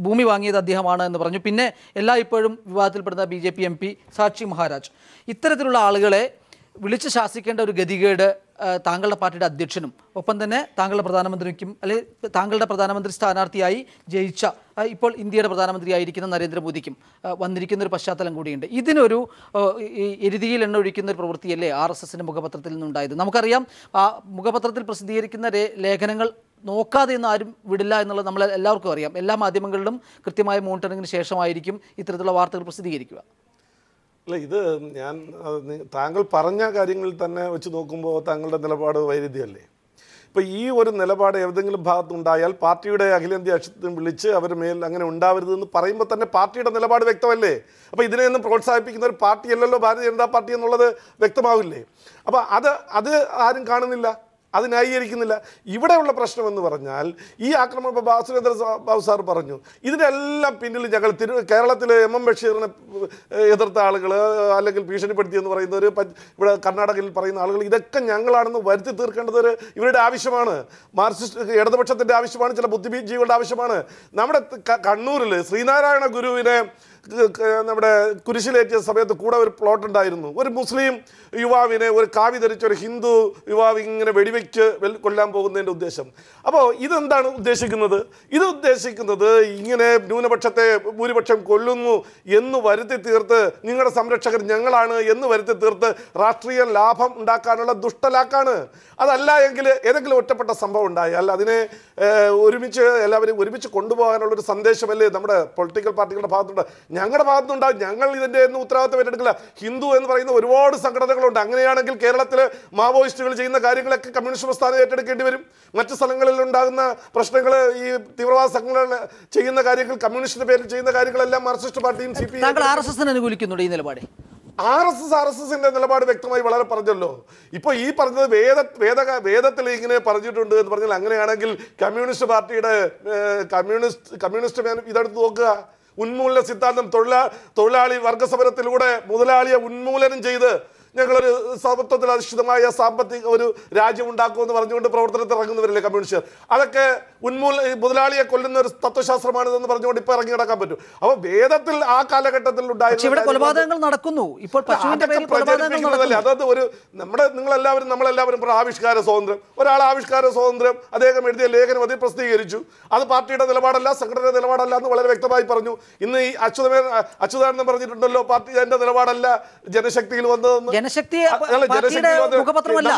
ഭൂമി വാങ്ങിയത് അദ്ദേഹമാണ് എന്ന് പറഞ്ഞു. പിന്നെ എല്ലാ ഇപ്പോഴും വിവാദത്തിൽപ്പെടുന്ന B J P M P Sakshi Maharaj. ഇത്തരത്തിലുള്ള ആളുകളെ വിളിച്ച് ശാസിക്കേണ്ട ഒരു ഗതികേട് താങ്കളുടെ പാർട്ടിയുടെ അധ്യക്ഷനും ഒപ്പം തന്നെ താങ്കളുടെ പ്രധാനമന്ത്രിക്കും അല്ലെങ്കിൽ താങ്കളുടെ പ്രധാനമന്ത്രി സ്ഥാനാർത്ഥിയായി ജയിച്ച ഇപ്പോൾ ഇന്ത്യയുടെ പ്രധാനമന്ത്രിയായിരിക്കുന്ന നരേന്ദ്രമോദിക്കും വന്നിരിക്കുന്ന ഒരു പശ്ചാത്തലം കൂടിയുണ്ട്. ഇതിനൊരു എരുതിയിൽ എണ്ണ ഒഴിക്കുന്ന ഒരു പ്രവൃത്തിയല്ലേ ആർ എസ് എസിന്റെ മുഖപത്രത്തിൽ നിന്നുണ്ടായത്? നമുക്കറിയാം ആ മുഖപത്രത്തിൽ പ്രസിദ്ധീകരിക്കുന്ന ലേഖനങ്ങൾ നോക്കാതെ ഒന്നും ആരും വിടില്ല എന്നുള്ളത് നമ്മൾ എല്ലാവർക്കും അറിയാം. എല്ലാ മാധ്യമങ്ങളിലും കൃത്യമായ മോണിറ്ററിങ്ങിന് ശേഷമായിരിക്കും ഇത്തരത്തിലുള്ള വാർത്തകൾ പ്രസിദ്ധീകരിക്കുക. അല്ല ഇത് ഞാൻ താങ്കൾ പറഞ്ഞ കാര്യങ്ങളിൽ തന്നെ വെച്ച് നോക്കുമ്പോൾ താങ്കളുടെ നിലപാട് വൈരുദ്ധ്യമല്ലേ? ഇപ്പോൾ ഈ ഒരു നിലപാട് ഏതെങ്കിലും ഭാഗത്തുണ്ടായാൽ പാർട്ടിയുടെ അഖിലേന്ത്യാ അധ്യക്ഷത്വം വിളിച്ച് അവർ മേൽ അങ്ങനെ ഉണ്ടാവരുതെന്ന് പറയുമ്പോൾ തന്നെ പാർട്ടിയുടെ നിലപാട് വ്യക്തമല്ലേ? അപ്പോൾ ഇതിനെയൊന്നും പ്രോത്സാഹിപ്പിക്കുന്ന ഒരു പാർട്ടിയല്ലല്ലോ ഭാരതീയ ജനതാ പാർട്ടി എന്നുള്ളത് വ്യക്തമാവില്ലേ? അപ്പോൾ അത് അത് ആരും കാണുന്നില്ല. അത് ന്യായീകരിക്കുന്നില്ല. ഇവിടെയുള്ള പ്രശ്നം എന്ന് പറഞ്ഞാൽ ഈ ആക്രമണം ഇപ്പോൾ ബാസുരേന്ദ്ര ബാബു സാർ പറഞ്ഞു. ഇതിന്റെ എല്ലാം പിന്നിൽ ഞങ്ങൾ തിരു കേരളത്തിൽ എം എം ബഷീറിനെ എതിർത്ത ആളുകൾ അല്ലെങ്കിൽ ഭീഷണിപ്പെടുത്തിയെന്ന് പറയുന്നവർ ഇവിടെ കർണാടകയിൽ പറയുന്ന ആളുകൾ ഇതൊക്കെ ഞങ്ങളാണെന്ന് വരുത്തി തീർക്കേണ്ടത് ഒരു ഇവരുടെ ആവശ്യമാണ്. മാർക്സിസ്റ്റ് ഇടതുപക്ഷത്തിന്റെ ആവശ്യമാണ് ചില ബുദ്ധിജീവികളുടെ ആവശ്യമാണ്. നമ്മുടെ കണ്ണൂരിൽ ശ്രീനാരായണ ഗുരുവിനെ നമ്മുടെ കുരിശിലേറ്റിയ സമയത്ത് കൂടെ ഒരു പ്ലോട്ട് ഉണ്ടായിരുന്നു. ഒരു മുസ്ലിം യുവാവിനെ ഒരു കാവി ധരിച്ച ഒരു ഹിന്ദു യുവാവ് ഇങ്ങനെ വെടിവെച്ച് കൊല്ലാൻ പോകുന്നതിന്റെ ഉദ്ദേശം. അപ്പോൾ ഇതെന്താണ് ഉദ്ദേശിക്കുന്നത്? ഇത് ഉദ്ദേശിക്കുന്നത് ഇങ്ങനെ ന്യൂനപക്ഷത്തെ ഭൂരിപക്ഷം കൊല്ലുന്നു എന്ന് വരുത്തി തീർത്ത് നിങ്ങളുടെ സംരക്ഷകർ ഞങ്ങളാണ് എന്ന് വരുത്തി തീർത്ത് രാഷ്ട്രീയ ലാഭം ഉണ്ടാക്കാനുള്ള ദുഷ്ടലാക്കാണ്. അതല്ല എങ്കിൽ ഏതെങ്കിലും ഒറ്റപ്പെട്ട സംഭവം ഉണ്ടായാൽ അതിനെ ഒരുമിച്ച് എല്ലാവരും ഒരുമിച്ച് കൊണ്ടുപോകാനുള്ള ഒരു സന്ദേശമല്ലേ നമ്മുടെ പൊളിറ്റിക്കൽ പാർട്ടികളുടെ ഭാഗത്തുണ്ട്? ഞങ്ങളുടെ ഭാഗത്തുനിന്നുണ്ടാവും ഞങ്ങൾ ഇതിന്റെ ഒന്നും ഉത്തരവാദിത്വം ഏറ്റെടുക്കില്ല. ഹിന്ദു എന്ന് പറയുന്ന ഒരുപാട് സംഘടനകളുണ്ട്. അങ്ങനെയാണെങ്കിൽ കേരളത്തിൽ മാവോയിസ്റ്റുകൾ ചെയ്യുന്ന കാര്യങ്ങളൊക്കെ കമ്മ്യൂണിസ്റ്റ് പ്രസ്ഥാനം ഏറ്റെടുക്കേണ്ടി വരും. മറ്റു സ്ഥലങ്ങളിൽ ഉണ്ടാകുന്ന പ്രശ്നങ്ങൾ ഈ തീവ്രവാദ സംഘടന ചെയ്യുന്ന കാര്യങ്ങൾ കമ്മ്യൂണിസ്റ്റിന്റെ പേരിൽ ചെയ്യുന്ന കാര്യങ്ങളെല്ലാം മാർക്സിസ്റ്റ് പാർട്ടിയും സി പി ആർ എസ് എസിനെ അനുകൂലിക്കുന്നുണ്ട് ഈ നിലപാട്. R S S R S എസിന്റെ നിലപാട് വ്യക്തമായി വളരെ പറഞ്ഞല്ലോ. ഇപ്പൊ ഈ പറഞ്ഞത് വേദ വേദ വേദത്തിൽ ഇങ്ങനെ പറഞ്ഞിട്ടുണ്ട് എന്ന് പറഞ്ഞാൽ അങ്ങനെയാണെങ്കിൽ കമ്മ്യൂണിസ്റ്റ് പാർട്ടിയുടെ കമ്മ്യൂണിസ്റ്റ് കമ്മ്യൂണിസ്റ്റ് ഇതെടുത്ത് നോക്കുക. ഉന്മൂലന സിദ്ധാന്തം തൊഴിലാ തൊഴിലാളി വർഗ സമരത്തിലൂടെ മുതലാളിയെ ഉന്മൂലനം ചെയ്ത് ഞങ്ങളൊരു സമത്വത്തിൽ അധിഷ്ഠിതമായ സാമ്പത്തിക ഒരു രാജ്യം ഉണ്ടാക്കുമെന്ന് പറഞ്ഞുകൊണ്ട് പ്രവർത്തനത്തിൽ ഇറങ്ങുന്നവരല്ലേ കമ്മ്യൂണിസ്റ്റ് അതൊക്കെ ഉന്മൂല മുതലാളിയെ കൊല്ലുന്ന ഒരു തത്വശാസ്ത്രമാണിതെന്ന് പറഞ്ഞുകൊണ്ട് ഇപ്പൊ ഇറങ്ങി നടക്കാൻ പറ്റും. അപ്പൊ വേദത്തിൽ ആ കാലഘട്ടത്തിൽ ഉണ്ടായിരുന്ന കൊലപാതകങ്ങൾ നടക്കുന്നു. ഇപ്പോൾ പ്രചരിപ്പിക്കുന്നതല്ലേ? അതായത് ഒരു നമ്മുടെ നിങ്ങളെല്ലാവരും നമ്മളെല്ലാവരും ആവിഷ്കാര സ്വാതന്ത്ര്യം. ഒരാൾ ആവിഷ്കാര സ്വാതന്ത്ര്യം അദ്ദേഹം എഴുതിയ ലേഖനം അതിൽ പ്രസിദ്ധീകരിച്ചു. അത് പാർട്ടിയുടെ നിലപാടല്ല സംഘടനയുടെ നിലപാടല്ല എന്ന് വളരെ വ്യക്തമായി പറഞ്ഞു. ഇന്ന് ഈ അച്യുതമേ അച്യുതാനന്ദൻ പറഞ്ഞിട്ടുണ്ടല്ലോ പാർട്ടി എന്റെ നിലപാടല്ല ജനശക്തിയിൽ വന്നതെന്ന്. ജനശക്തി മുഖപത്രമല്ല.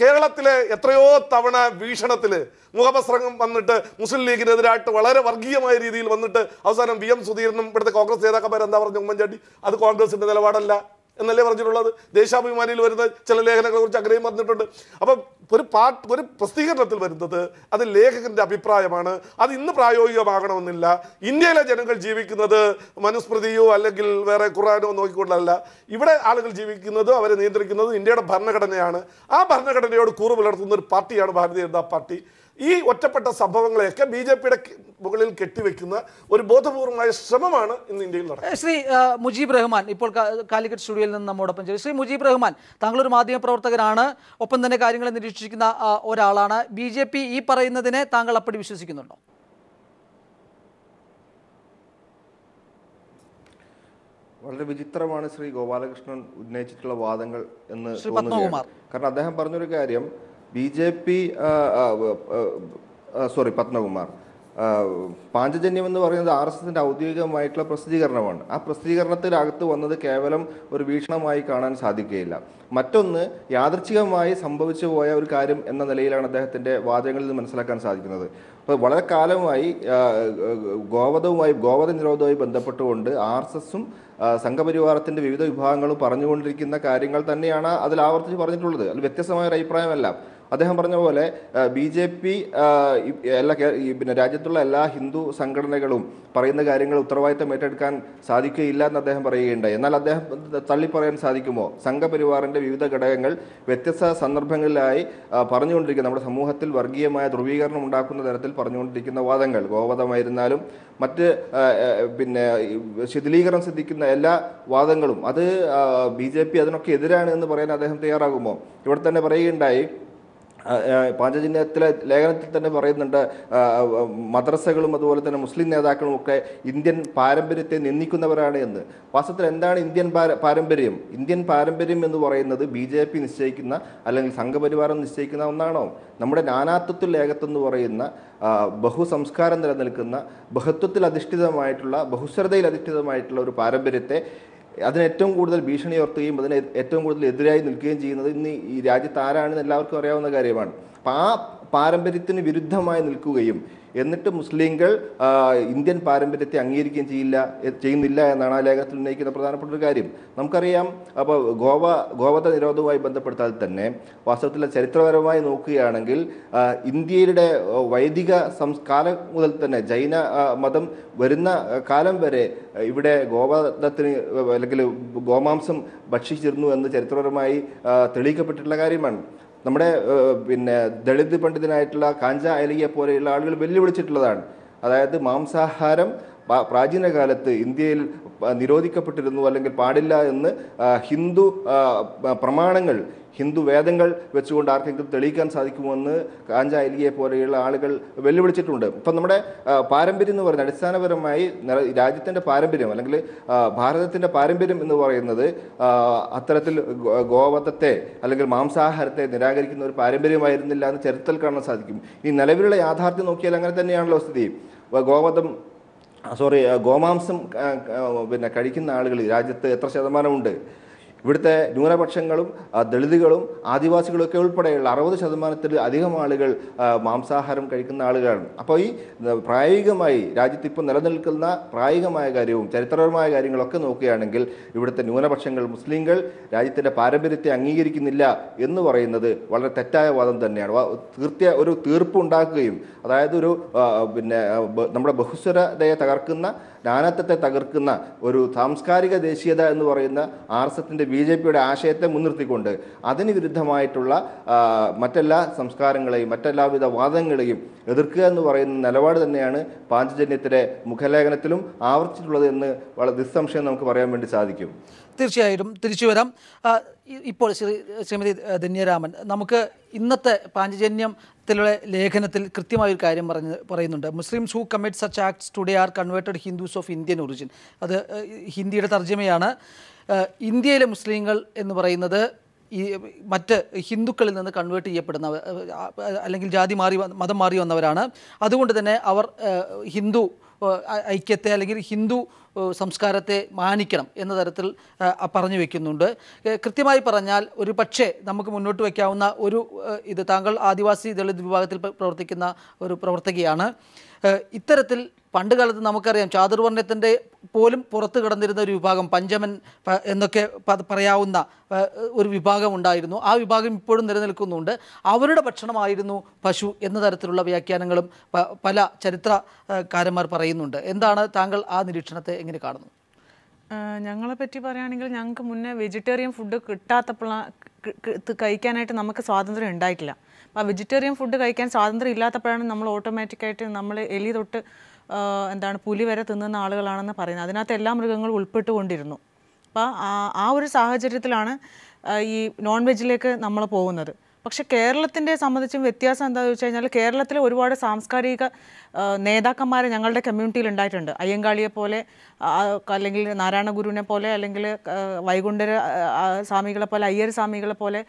കേരളത്തിലെ എത്രയോ തവണ വീക്ഷണത്തിൽ മുഖപ്രസംഗം വന്നിട്ട് മുസ്ലിം ലീഗിനെതിരായിട്ട് വളരെ വർഗീയമായ രീതിയിൽ വന്നിട്ട് അവസാനം വി എം സുധീരനും ഇവിടുത്തെ കോൺഗ്രസ് നേതാക്കന്മാർ എന്താ പറഞ്ഞു ഉമ്മൻചാണ്ടി? അത് കോൺഗ്രസിന്റെ നിലപാടല്ല. എന്നല്ലേ പറഞ്ഞിട്ടുള്ളത്? ദേശാഭിമാനിയിൽ വരുന്ന ചില ലേഖനങ്ങളെ കുറിച്ച് അഗ്രഹം പറഞ്ഞിട്ടുണ്ട്. അപ്പം ഒരു പാട്ട് ഒരു പ്രസിദ്ധീകരണത്തിൽ വരുന്നത് അത് ലേഖകന്റെ അഭിപ്രായമാണ്. അത് ഇന്ന് പ്രായോഗികമാകണമെന്നില്ല. ഇന്ത്യയിലെ ജനങ്ങൾ ജീവിക്കുന്നത് മനുസ്മൃതിയോ അല്ലെങ്കിൽ വേറെ ഖുറാനോ നോക്കിക്കൊണ്ടല്ല. ഇവിടെ ആളുകൾ ജീവിക്കുന്നത് അവരെ നിയന്ത്രിക്കുന്നത് ഇന്ത്യയുടെ ഭരണഘടനയാണ്. ആ ഭരണഘടനയോട് കൂറ് പുലർത്തുന്ന ഒരു പാർട്ടിയാണ് ഭാരതീയ ജനതാ പാർട്ടി. ഈ ഒറ്റപ്പെട്ട സംഭവങ്ങളെയൊക്കെ ബി ജെ പിയുടെ മുകളിൽ കെട്ടിവെക്കുന്ന ഒരു ബോധപൂർവമായ ശ്രമമാണ് ഇന്ന് ഇന്ത്യയിൽ നടക്കുന്നത് ശ്രീ മുജീബ് റഹ്മാൻ ഇപ്പോൾ കാലിക്കറ്റ് സ്റ്റുഡിയോയിൽ നിന്ന് നമ്മോടൊപ്പം ചേരും ശ്രീ മുജീബ് റഹ്മാൻ താങ്കളൊരു മാധ്യമ പ്രവർത്തകനാണ് ഒപ്പം തന്നെ കാര്യങ്ങളെ നിരീക്ഷിക്കുന്ന ഒരാളാണ് ബി ജെ പി ഈ പറയുന്നതിനെ താങ്കൾ അപ്പടി വിശ്വസിക്കുന്നുണ്ടോ വളരെ വിചിത്രമാണ് ശ്രീ ഗോപാലകൃഷ്ണൻ ഉന്നയിച്ചിട്ടുള്ള വാദങ്ങൾ എന്ന് ശ്രീ തോന്നുകയാണ്. പത്മകുമാർ. കാരണം അദ്ദേഹം പറഞ്ഞൊരു കാര്യം B J P sorry Padmakumar. Panchajanya എന്ന് പറയുന്നത് ആർ എസ് എസിന്റെ ഔദ്യോഗികമായിട്ടുള്ള പ്രസിദ്ധീകരണമാണ്. ആ പ്രസിദ്ധീകരണത്തിനകത്ത് വന്നത് കേവലം ഒരു വീക്ഷണമായി കാണാൻ സാധിക്കുകയില്ല. മറ്റൊന്ന് യാദർച്ഛികമായി സംഭവിച്ചു പോയ ഒരു കാര്യം എന്ന നിലയിലാണ് അദ്ദേഹത്തിന്റെ വാദങ്ങളിൽ നിന്ന് മനസ്സിലാക്കാൻ സാധിക്കുന്നത്. അപ്പോൾ വളരെ കാലമായി ഗോവധവുമായി ഗോവധ നിരോധവുമായി ബന്ധപ്പെട്ടുകൊണ്ട് ആർ എസ് എസും സംഘപരിവാരത്തിന്റെ വിവിധ വിഭാഗങ്ങളും പറഞ്ഞുകൊണ്ടിരിക്കുന്ന കാര്യങ്ങൾ തന്നെയാണ് അതിൽ ആവർത്തിച്ച് പറഞ്ഞിട്ടുള്ളത്. അതിൽ വ്യത്യസ്തമായ ഒരു അഭിപ്രായമല്ല. അദ്ദേഹം പറഞ്ഞ പോലെ ബി ജെ പി എല്ലാ പിന്നെ രാജ്യത്തുള്ള എല്ലാ ഹിന്ദു സംഘടനകളും പറയുന്ന കാര്യങ്ങൾ ഉത്തരവാദിത്തം ഏറ്റെടുക്കാൻ സാധിക്കുകയില്ല എന്ന് അദ്ദേഹം പറയുകയുണ്ടായി. എന്നാൽ അദ്ദേഹം തള്ളി പറയാൻ സാധിക്കുമോ? സംഘപരിവാറിന്റെ വിവിധ ഘടകങ്ങൾ വ്യത്യസ്ത സന്ദർഭങ്ങളിലായി പറഞ്ഞുകൊണ്ടിരിക്കുന്ന നമ്മുടെ സമൂഹത്തിൽ വർഗീയമായ ധ്രുവീകരണം ഉണ്ടാക്കുന്ന തരത്തിൽ പറഞ്ഞുകൊണ്ടിരിക്കുന്ന വാദങ്ങൾ ഗോവധമായിരുന്നാലും മറ്റ് പിന്നെ ശിഥിലീകരണം സിദ്ധിക്കുന്ന എല്ലാ വാദങ്ങളും അത് ബി ജെ പി അതിനൊക്കെ എതിരാണ് എന്ന് പറയാൻ അദ്ദേഹം തയ്യാറാകുമോ? ഇവിടെ തന്നെ പറയുകയുണ്ടായി പാഞ്ചജന്യത്തിലെ ലേഖനത്തിൽ തന്നെ പറയുന്നുണ്ട് മദ്രസകളും അതുപോലെ തന്നെ മുസ്ലിം നേതാക്കളും ഒക്കെ ഇന്ത്യൻ പാരമ്പര്യത്തെ നിന്ദിക്കുന്നവരാണ് എന്ന്. വാസ്തവത്തിൽ എന്താണ് ഇന്ത്യൻ പാരമ്പര്യം? ഇന്ത്യൻ പാരമ്പര്യം എന്ന് പറയുന്നത് ബി ജെ പി നിശ്ചയിക്കുന്ന അല്ലെങ്കിൽ സംഘപരിവാരം നിശ്ചയിക്കുന്ന ഒന്നാണോ? നമ്മുടെ നാനാത്വത്തിൽ ഏകത്വം പറയുന്ന ബഹുസംസ്കാരം നിലനിൽക്കുന്ന ബഹുത്വത്തിൽ അധിഷ്ഠിതമായിട്ടുള്ള ബഹുസ്വരതയിൽ അധിഷ്ഠിതമായിട്ടുള്ള ഒരു പാരമ്പര്യത്തെ അതിന് ഏറ്റവും കൂടുതൽ ഭീഷണി ഉയർത്തുകയും അതിന് ഏറ്റവും കൂടുതൽ എതിരായി നിൽക്കുകയും ചെയ്യുന്നത് ഇന്ന് ഈ രാജ്യത്ത് ആരാണെന്ന് എല്ലാവർക്കും അറിയാവുന്ന കാര്യമാണ്. അപ്പം ആ പാരമ്പര്യത്തിന് വിരുദ്ധമായി നിൽക്കുകയും എന്നിട്ട് മുസ്ലിങ്ങൾ ഇന്ത്യൻ പാരമ്പര്യത്തെ അംഗീകരിക്കുകയും ചെയ്യില്ല ചെയ്യുന്നില്ല എന്നാണ് ആ ലേഖനത്തിൽ ഉന്നയിക്കുന്ന പ്രധാനപ്പെട്ട ഒരു കാര്യം. നമുക്കറിയാം അപ്പോൾ ഗോവ ഗോവധ നിരോധവുമായി ബന്ധപ്പെടുത്താൽ തന്നെ വാസ്തവത്തിൽ ചരിത്രപരമായി നോക്കുകയാണെങ്കിൽ ഇന്ത്യയുടെ വൈദിക സംസ്കാരം മുതൽ തന്നെ ജൈന മതം വരുന്ന കാലം വരെ ഇവിടെ ഗോവധത്തിന് അല്ലെങ്കിൽ ഗോമാംസം ഭക്ഷിച്ചിരുന്നു എന്ന് ചരിത്രപരമായി തെളിയിക്കപ്പെട്ടിട്ടുള്ള കാര്യമാണ്. നമ്മുടെ പിന്നെ ദളിത് പണ്ഡിതനായിട്ടുള്ള കാഞ്ച അലിയെ പോലെയുള്ള ആളുകൾ വെല്ലുവിളിച്ചിട്ടുള്ളതാണ്. അതായത് മാംസാഹാരം പ്രാചീന കാലത്ത് ഇന്ത്യയിൽ നിരോധിക്കപ്പെട്ടിരുന്നു അല്ലെങ്കിൽ പാടില്ല എന്ന് ഹിന്ദു പ്രമാണങ്ങൾ ഹിന്ദു വേദങ്ങൾ വെച്ചുകൊണ്ട് ആർക്കെങ്കിലും തെളിയിക്കാൻ സാധിക്കുമെന്ന് കാഞ്ച അലിയെ പോലെയുള്ള ആളുകൾ വെല്ലുവിളിച്ചിട്ടുണ്ട്. ഇപ്പം നമ്മുടെ പാരമ്പര്യം എന്ന് പറയുന്നത് അടിസ്ഥാനപരമായി രാജ്യത്തിന്റെ പാരമ്പര്യം അല്ലെങ്കിൽ ഭാരതത്തിന്റെ പാരമ്പര്യം എന്ന് പറയുന്നത് അത്തരത്തിൽ ഗോവധത്തെ അല്ലെങ്കിൽ മാംസാഹാരത്തെ നിരാകരിക്കുന്ന ഒരു പാരമ്പര്യമായിരുന്നില്ല എന്ന് ചരിത്രത്തിൽ കാണാൻ സാധിക്കും. ഈ നിലവിലുള്ള യാഥാർത്ഥ്യം നോക്കിയാൽ അങ്ങനെ തന്നെയാണല്ലോ സ്ഥിതി. ഗോവധം സോറി ഗോമാംസം പിന്നെ കഴിക്കുന്ന ആളുകൾ രാജ്യത്ത് എത്ര ശതമാനമുണ്ട്? ഇവിടുത്തെ ന്യൂനപക്ഷങ്ങളും ദളിതുകളും ആദിവാസികളും ഒക്കെ ഉൾപ്പെടെയുള്ള അറുപത് ശതമാനത്തിൽ അധികം ആളുകൾ മാംസാഹാരം കഴിക്കുന്ന ആളുകളാണ്. അപ്പോൾ ഈ പ്രായോഗികമായി രാജ്യത്ത് ഇപ്പോൾ നിലനിൽക്കുന്ന പ്രായോഗികമായ കാര്യവും ചരിത്രപരമായ കാര്യങ്ങളൊക്കെ നോക്കുകയാണെങ്കിൽ ഇവിടുത്തെ ന്യൂനപക്ഷങ്ങൾ മുസ്ലിങ്ങൾ രാജ്യത്തിന്റെ പാരമ്പര്യത്തെ അംഗീകരിക്കുന്നില്ല എന്ന് പറയുന്നത് വളരെ തെറ്റായ വാദം തന്നെയാണ്. തീർത്തിയ ഒരു തീർപ്പുണ്ടാക്കുകയും അതായത് ഒരു പിന്നെ നമ്മുടെ ബഹുസ്വരതയെ തകർക്കുന്ന നാനാത്വത്തെ തകർക്കുന്ന ഒരു സാംസ്കാരിക ദേശീയത എന്ന് പറയുന്ന ആർ എസ് എസിന്റെ ബി ജെ പിയുടെ ആശയത്തെ മുൻനിർത്തിക്കൊണ്ട് അതിന് വിരുദ്ധമായിട്ടുള്ള മറ്റെല്ലാ സംസ്കാരങ്ങളെയും മറ്റെല്ലാവിധ വാദങ്ങളെയും എതിർക്കുക എന്ന് പറയുന്ന നിലപാട് തന്നെയാണ് പാഞ്ചജന്യത്തിലെ മുഖലേഖനത്തിലും ആവർത്തിച്ചിട്ടുള്ളത് എന്ന് വളരെ നിസ്സംശയം നമുക്ക് പറയാൻ വേണ്ടി സാധിക്കും. തീർച്ചയായിട്ടും. തിരിച്ചു വരാം. ഇപ്പോൾ ശ്രീ ശ്രീമതി ധന്യരാമൻ നമുക്ക് ഇന്നത്തെ പാഞ്ചജന്യത്തിലുള്ള ലേഖനത്തിൽ കൃത്യമായ ഒരു കാര്യം പറഞ്ഞ് പറയുന്നുണ്ട്. Muslims who commit such acts today are converted Hindus of Indian origin അത് ഹിന്ദിയുടെ തർജമയാണ്. ഇന്ത്യയിലെ മുസ്ലിങ്ങൾ എന്ന് പറയുന്നത് ഈ മറ്റ് ഹിന്ദുക്കളിൽ നിന്ന് കൺവേർട്ട് ചെയ്യപ്പെടുന്ന അല്ലെങ്കിൽ ജാതി മാറി മതം മാറി വന്നവരാണ്. അതുകൊണ്ട് തന്നെ അവർ ഹിന്ദു ഐക്യത്തെ അല്ലെങ്കിൽ ഹിന്ദു സംസ്കാരത്തെ മാനിക്കണം എന്ന തരത്തിൽ പറഞ്ഞു വെക്കുന്നുണ്ട്. കൃത്യമായി പറഞ്ഞാൽ ഒരു പക്ഷേ നമുക്ക് മുന്നോട്ട് വയ്ക്കാവുന്ന ഒരു ഇത് താങ്കൾ ആദിവാസി ദളിത് വിഭാഗത്തിൽ പ്രവർത്തിക്കുന്ന ഒരു പ്രവർത്തകയാണ്. ഇത്തരത്തിൽ പണ്ട് കാലത്ത് നമുക്കറിയാം ചാതുർവർണയത്തിന്റെ പോലും പുറത്ത് കിടന്നിരുന്ന ഒരു വിഭാഗം പഞ്ചമൻ എന്നൊക്കെ പറയാവുന്ന ഒരു വിഭാഗം ഉണ്ടായിരുന്നു. ആ വിഭാഗം ഇപ്പോഴും നിലനിൽക്കുന്നുണ്ട്. അവരുടെ ഭക്ഷണമായിരുന്നു പശു എന്ന തരത്തിലുള്ള വ്യാഖ്യാനങ്ങളും പല ചരിത്രകാരന്മാർ പറയുന്നുണ്ട്. എന്താണ് താങ്കൾ ആ നിരീക്ഷണത്തെ എങ്ങനെ കാണുന്നു? ഞങ്ങളെ പറ്റി പറയുകയാണെങ്കിൽ ഞങ്ങൾക്ക് മുന്നേ വെജിറ്റേറിയൻ ഫുഡ് കിട്ടാത്തപ്പോഴാണ് കഴിക്കാനായിട്ട് നമുക്ക് സ്വാതന്ത്ര്യം ഉണ്ടായിട്ടില്ല. അപ്പോൾ ആ വെജിറ്റേറിയൻ ഫുഡ് കഴിക്കാൻ സ്വാതന്ത്ര്യം ഇല്ലാത്തപ്പോഴാണ് നമ്മൾ ഓട്ടോമാറ്റിക്കായിട്ട് നമ്മൾ എലി തൊട്ട് എന്താണ് പുലി വരെ തിന്നുന്ന ആളുകളാണെന്ന് പറയുന്നത്. അതിനകത്ത് എല്ലാ മൃഗങ്ങളും ഉൾപ്പെട്ടുകൊണ്ടിരുന്നു. അപ്പോൾ ആ- ഒരു സാഹചര്യത്തിലാണ് ഈ നോൺ വെജിലേക്ക് നമ്മൾ പോകുന്നത്. പക്ഷെ കേരളത്തിന്റെ സംബന്ധിച്ചും വ്യത്യാസം എന്താണെന്ന് വെച്ച് കഴിഞ്ഞാൽ കേരളത്തിൽ ഒരുപാട് സാംസ്കാരിക നേതാക്കന്മാർ ഞങ്ങളുടെ കമ്മ്യൂണിറ്റിയിൽ ഉണ്ടായിട്ടുണ്ട്. അയ്യങ്കാളിയെ പോലെ അല്ലെങ്കിൽ നാരായണ ഗുരുവിനെ പോലെ അല്ലെങ്കിൽ വൈകുണ്ഠര സ്വാമികളെ പോലെ അയ്യർ സ്വാമികളെ പോലെ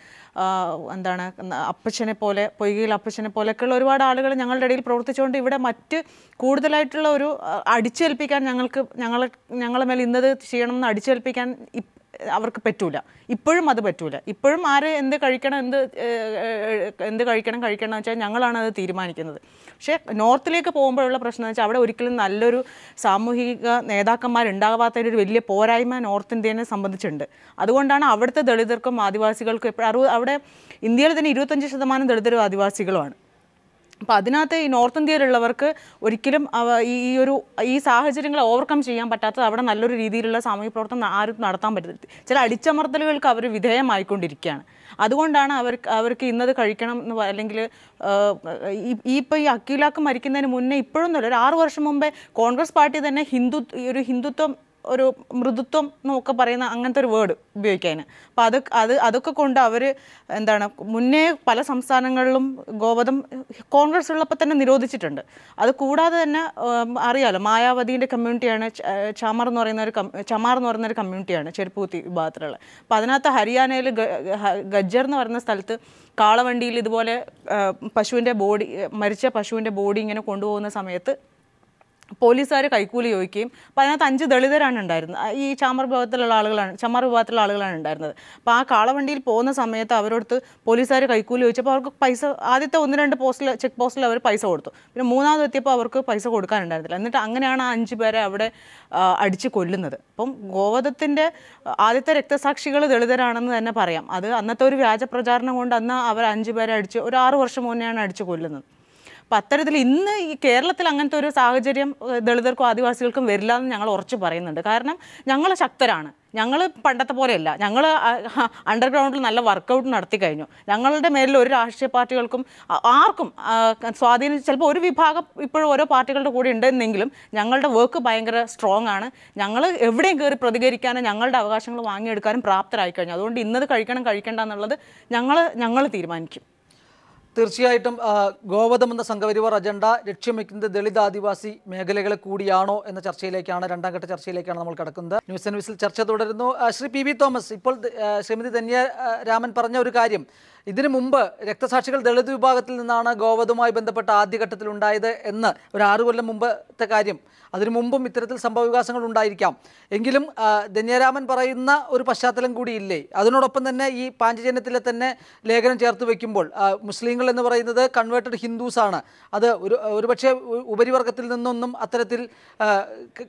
എന്താണ് അപ്പച്ചനെ പോലെ പൊയ്കയിൽ അപ്പച്ചനെ പോലെയൊക്കെയുള്ള ഒരുപാട് ആളുകൾ ഞങ്ങളുടെ ഇടയിൽ പ്രവർത്തിച്ചുകൊണ്ട് ഇവിടെ മറ്റ് കൂടുതലായിട്ടുള്ള ഒരു അടിച്ചേൽപ്പിക്കാൻ ഞങ്ങൾക്ക് ഞങ്ങളെ ഞങ്ങളെ മേൽ ഇന്നത് ചെയ്യണമെന്ന് അടിച്ചേൽപ്പിക്കാൻ ഇപ്- അവർക്ക് പറ്റൂല. ഇപ്പോഴും അത് പറ്റൂല. ഇപ്പോഴും ആര് എന്ത് കഴിക്കണം എന്ത് എന്ത് കഴിക്കണം കഴിക്കണം എന്ന് വെച്ചാൽ ഞങ്ങളാണ് അത് തീരുമാനിക്കുന്നത്. പക്ഷേ നോർത്തിലേക്ക് പോകുമ്പോഴുള്ള പ്രശ്നം എന്ന് വെച്ചാൽ അവിടെ ഒരിക്കലും നല്ലൊരു സാമൂഹിക നേതാക്കന്മാരുണ്ടാകാത്തതിന്റെ ഒരു വലിയ പോരായ്മ നോർത്ത് ഇന്ത്യനെ സംബന്ധിച്ചുണ്ട് അതുകൊണ്ടാണ് അവിടുത്തെ ദളിതർക്കും ആദിവാസികൾക്കും എപ്പോഴും അറുപത് അവിടെ ഇന്ത്യയിൽ തന്നെ ഇരുപത്തഞ്ച് ശതമാനം ദളിതരും ആദിവാസികളുമാണ്. അപ്പോൾ അതിനകത്ത് ഈ നോർത്ത് ഇന്ത്യയിലുള്ളവർക്ക് ഒരിക്കലും ഈ ഒരു ഈ സാഹചര്യങ്ങളെ ഓവർകം ചെയ്യാൻ പറ്റാത്തത് അവിടെ നല്ലൊരു രീതിയിലുള്ള സാമൂഹ്യ പ്രവർത്തനം ആരും നടത്താൻ പറ്റത്തില്ല. ചില അടിച്ചമർത്തലുകൾക്ക് അവർ വിധേയമായിക്കൊണ്ടിരിക്കുകയാണ്. അതുകൊണ്ടാണ് അവർക്ക് അവർക്ക് ഇന്നത് കഴിക്കണം എന്ന് അല്ലെങ്കിൽ ഈ ഇപ്പോൾ ഈ അക്കീലാക്ക് മരിക്കുന്നതിന് മുന്നേ ഇപ്പോഴൊന്നുമില്ല ഒരു ആറ് വർഷം മുമ്പേ കോൺഗ്രസ് പാർട്ടി തന്നെ ഹിന്ദു ഒരു ഹിന്ദുത്വം ഒരു മൃദുത്വം എന്നൊക്കെ പറയുന്ന അങ്ങനത്തെ ഒരു വേർഡ് ഉപയോഗിക്കാൻ അപ്പോൾ അത് അത് അതൊക്കെ കൊണ്ട് അവർ എന്താണ് മുന്നേ പല സംസ്ഥാനങ്ങളിലും ഗോവധം കോൺഗ്രസ് ഉള്ളപ്പോൾ തന്നെ നിരോധിച്ചിട്ടുണ്ട്. അത് കൂടാതെ തന്നെ അറിയാലോ മായാവതിന്റെ കമ്മ്യൂണിറ്റിയാണ് ചമാർ എന്ന് പറയുന്ന ഒരു ചമാർ എന്ന് പറയുന്ന ഒരു കമ്മ്യൂണിറ്റിയാണ് ചെരുപ്പൂത്തി വിഭാഗത്തിലുള്ള. അപ്പോൾ അതിനകത്ത് ഹരിയാനയിൽ ഗജ്ജർ എന്ന് പറയുന്ന സ്ഥലത്ത് കാളവണ്ടിയിൽ ഇതുപോലെ പശുവിന്റെ ബോഡി മരിച്ച പശുവിന്റെ ബോഡി ഇങ്ങനെ കൊണ്ടുപോകുന്ന സമയത്ത് പോലീസുകാർ കൈക്കൂലി ചോദിക്കുകയും അപ്പോൾ അതിനകത്ത് അഞ്ച് ദളിതരാണ് ഉണ്ടായിരുന്നത്. ഈ ചാമർ വിഭാഗത്തിലുള്ള ആളുകളാണ് ചമാർ വിഭാഗത്തിലുള്ള ആളുകളാണ് ഉണ്ടായിരുന്നത്. അപ്പോൾ ആ കാളവണ്ടിയിൽ പോകുന്ന സമയത്ത് അവരോടത്ത് പോലീസുകാർ കൈക്കൂലി ചോദിച്ചപ്പോൾ അവർക്ക് പൈസ ആദ്യത്തെ ഒന്ന് രണ്ട് പോസ്റ്റിൽ ചെക്ക് പോസ്റ്റിൽ അവർ പൈസ കൊടുത്തു. പിന്നെ മൂന്നാമത് എത്തിയപ്പോൾ അവർക്ക് പൈസ കൊടുക്കാനുണ്ടായിരുന്നില്ല. എന്നിട്ട് അങ്ങനെയാണ് ആ അഞ്ച് പേരെ അവിടെ അടിച്ച് കൊല്ലുന്നത്. അപ്പം ഗോവധത്തിന്റെ ആദ്യത്തെ രക്തസാക്ഷികൾ ദളിതരാണെന്ന് തന്നെ പറയാം. അത് അന്നത്തെ ഒരു വ്യാജ പ്രചാരണം കൊണ്ട് അന്ന് അവർ അഞ്ച് പേരെ അടിച്ച് ഒരു ആറ് വർഷം മുന്നെയാണ് അടിച്ച് കൊല്ലുന്നത്. അപ്പം അത്തരത്തിൽ ഇന്ന് ഈ കേരളത്തിൽ അങ്ങനത്തെ ഒരു സാഹചര്യം ദളിതർക്കും ആദിവാസികൾക്കും വരില്ല എന്ന് ഞങ്ങൾ ഉറച്ചു പറയുന്നുണ്ട്. കാരണം ഞങ്ങൾ ശക്തരാണ്. ഞങ്ങൾ പണ്ടത്തെ പോലെയല്ല. ഞങ്ങൾ അണ്ടർഗ്രൗണ്ടിൽ നല്ല വർക്കൗട്ട് നടത്തി കഴിഞ്ഞു. ഞങ്ങളുടെ മേലിൽ ഒരു രാഷ്ട്രീയ പാർട്ടികൾക്കും ആർക്കും സ്വാധീനം ചിലപ്പോൾ ഒരു വിഭാഗം ഇപ്പോഴും ഓരോ പാർട്ടികളുടെ കൂടെ ഉണ്ടെന്നെങ്കിലും ഞങ്ങളുടെ വർക്ക് ഭയങ്കര സ്ട്രോങ് ആണ്. ഞങ്ങൾ എവിടെയും കയറി പ്രതികരിക്കാനും ഞങ്ങളുടെ അവകാശങ്ങൾ വാങ്ങിയെടുക്കാനും പ്രാപ്തരായി കഴിഞ്ഞു. അതുകൊണ്ട് ഇന്നത് കഴിക്കണം കഴിക്കേണ്ട എന്നുള്ളത് ഞങ്ങൾ ഞങ്ങൾ തീരുമാനിക്കും. തീർച്ചയായിട്ടും ഗോവധം എന്ന സംഘപരിവാർ അജണ്ട ലക്ഷ്യം വെക്കുന്നത് ദളിത് ആദിവാസി മേഖലകളെ കൂടിയാണോ എന്ന ചർച്ചയിലേക്കാണ് രണ്ടാം ഘട്ട ചർച്ചയിലേക്കാണ് നമ്മൾ കിടക്കുന്നത്. ന്യൂസ് ആൻഡ് ചർച്ച തുടരുന്നു. ശ്രീ പി വി തോമസ് ഇപ്പോൾ ശ്രീമതി ധന്യ രാമൻ പറഞ്ഞ ഒരു കാര്യം. ഇതിനു മുമ്പ് രക്തസാക്ഷികൾ ദളിത് വിഭാഗത്തിൽ നിന്നാണ് ഗോവധവുമായി ബന്ധപ്പെട്ട ആദ്യഘട്ടത്തിൽ ഉണ്ടായത് എന്ന് ഒരു ആറു കൊല്ലം മുമ്പത്തെ കാര്യം. അതിനു മുമ്പും ഇത്തരത്തിൽ സംഭവവികാസങ്ങൾ ഉണ്ടായിരിക്കാം. എങ്കിലും ധന്യരാമൻ പറയുന്ന ഒരു പശ്ചാത്തലം കൂടിയില്ലേ അതിനോടൊപ്പം തന്നെ ഈ പാഞ്ചജന്യത്തിലെ തന്നെ ലേഖനം ചേർത്ത് വെക്കുമ്പോൾ മുസ്ലിങ്ങൾ എന്ന് പറയുന്നത് കൺവേർട്ടഡ് ഹിന്ദുസ് ആണ്. അത് ഒരു ഒരുപക്ഷെ ഉപരിവർഗത്തിൽ നിന്നൊന്നും അത്തരത്തിൽ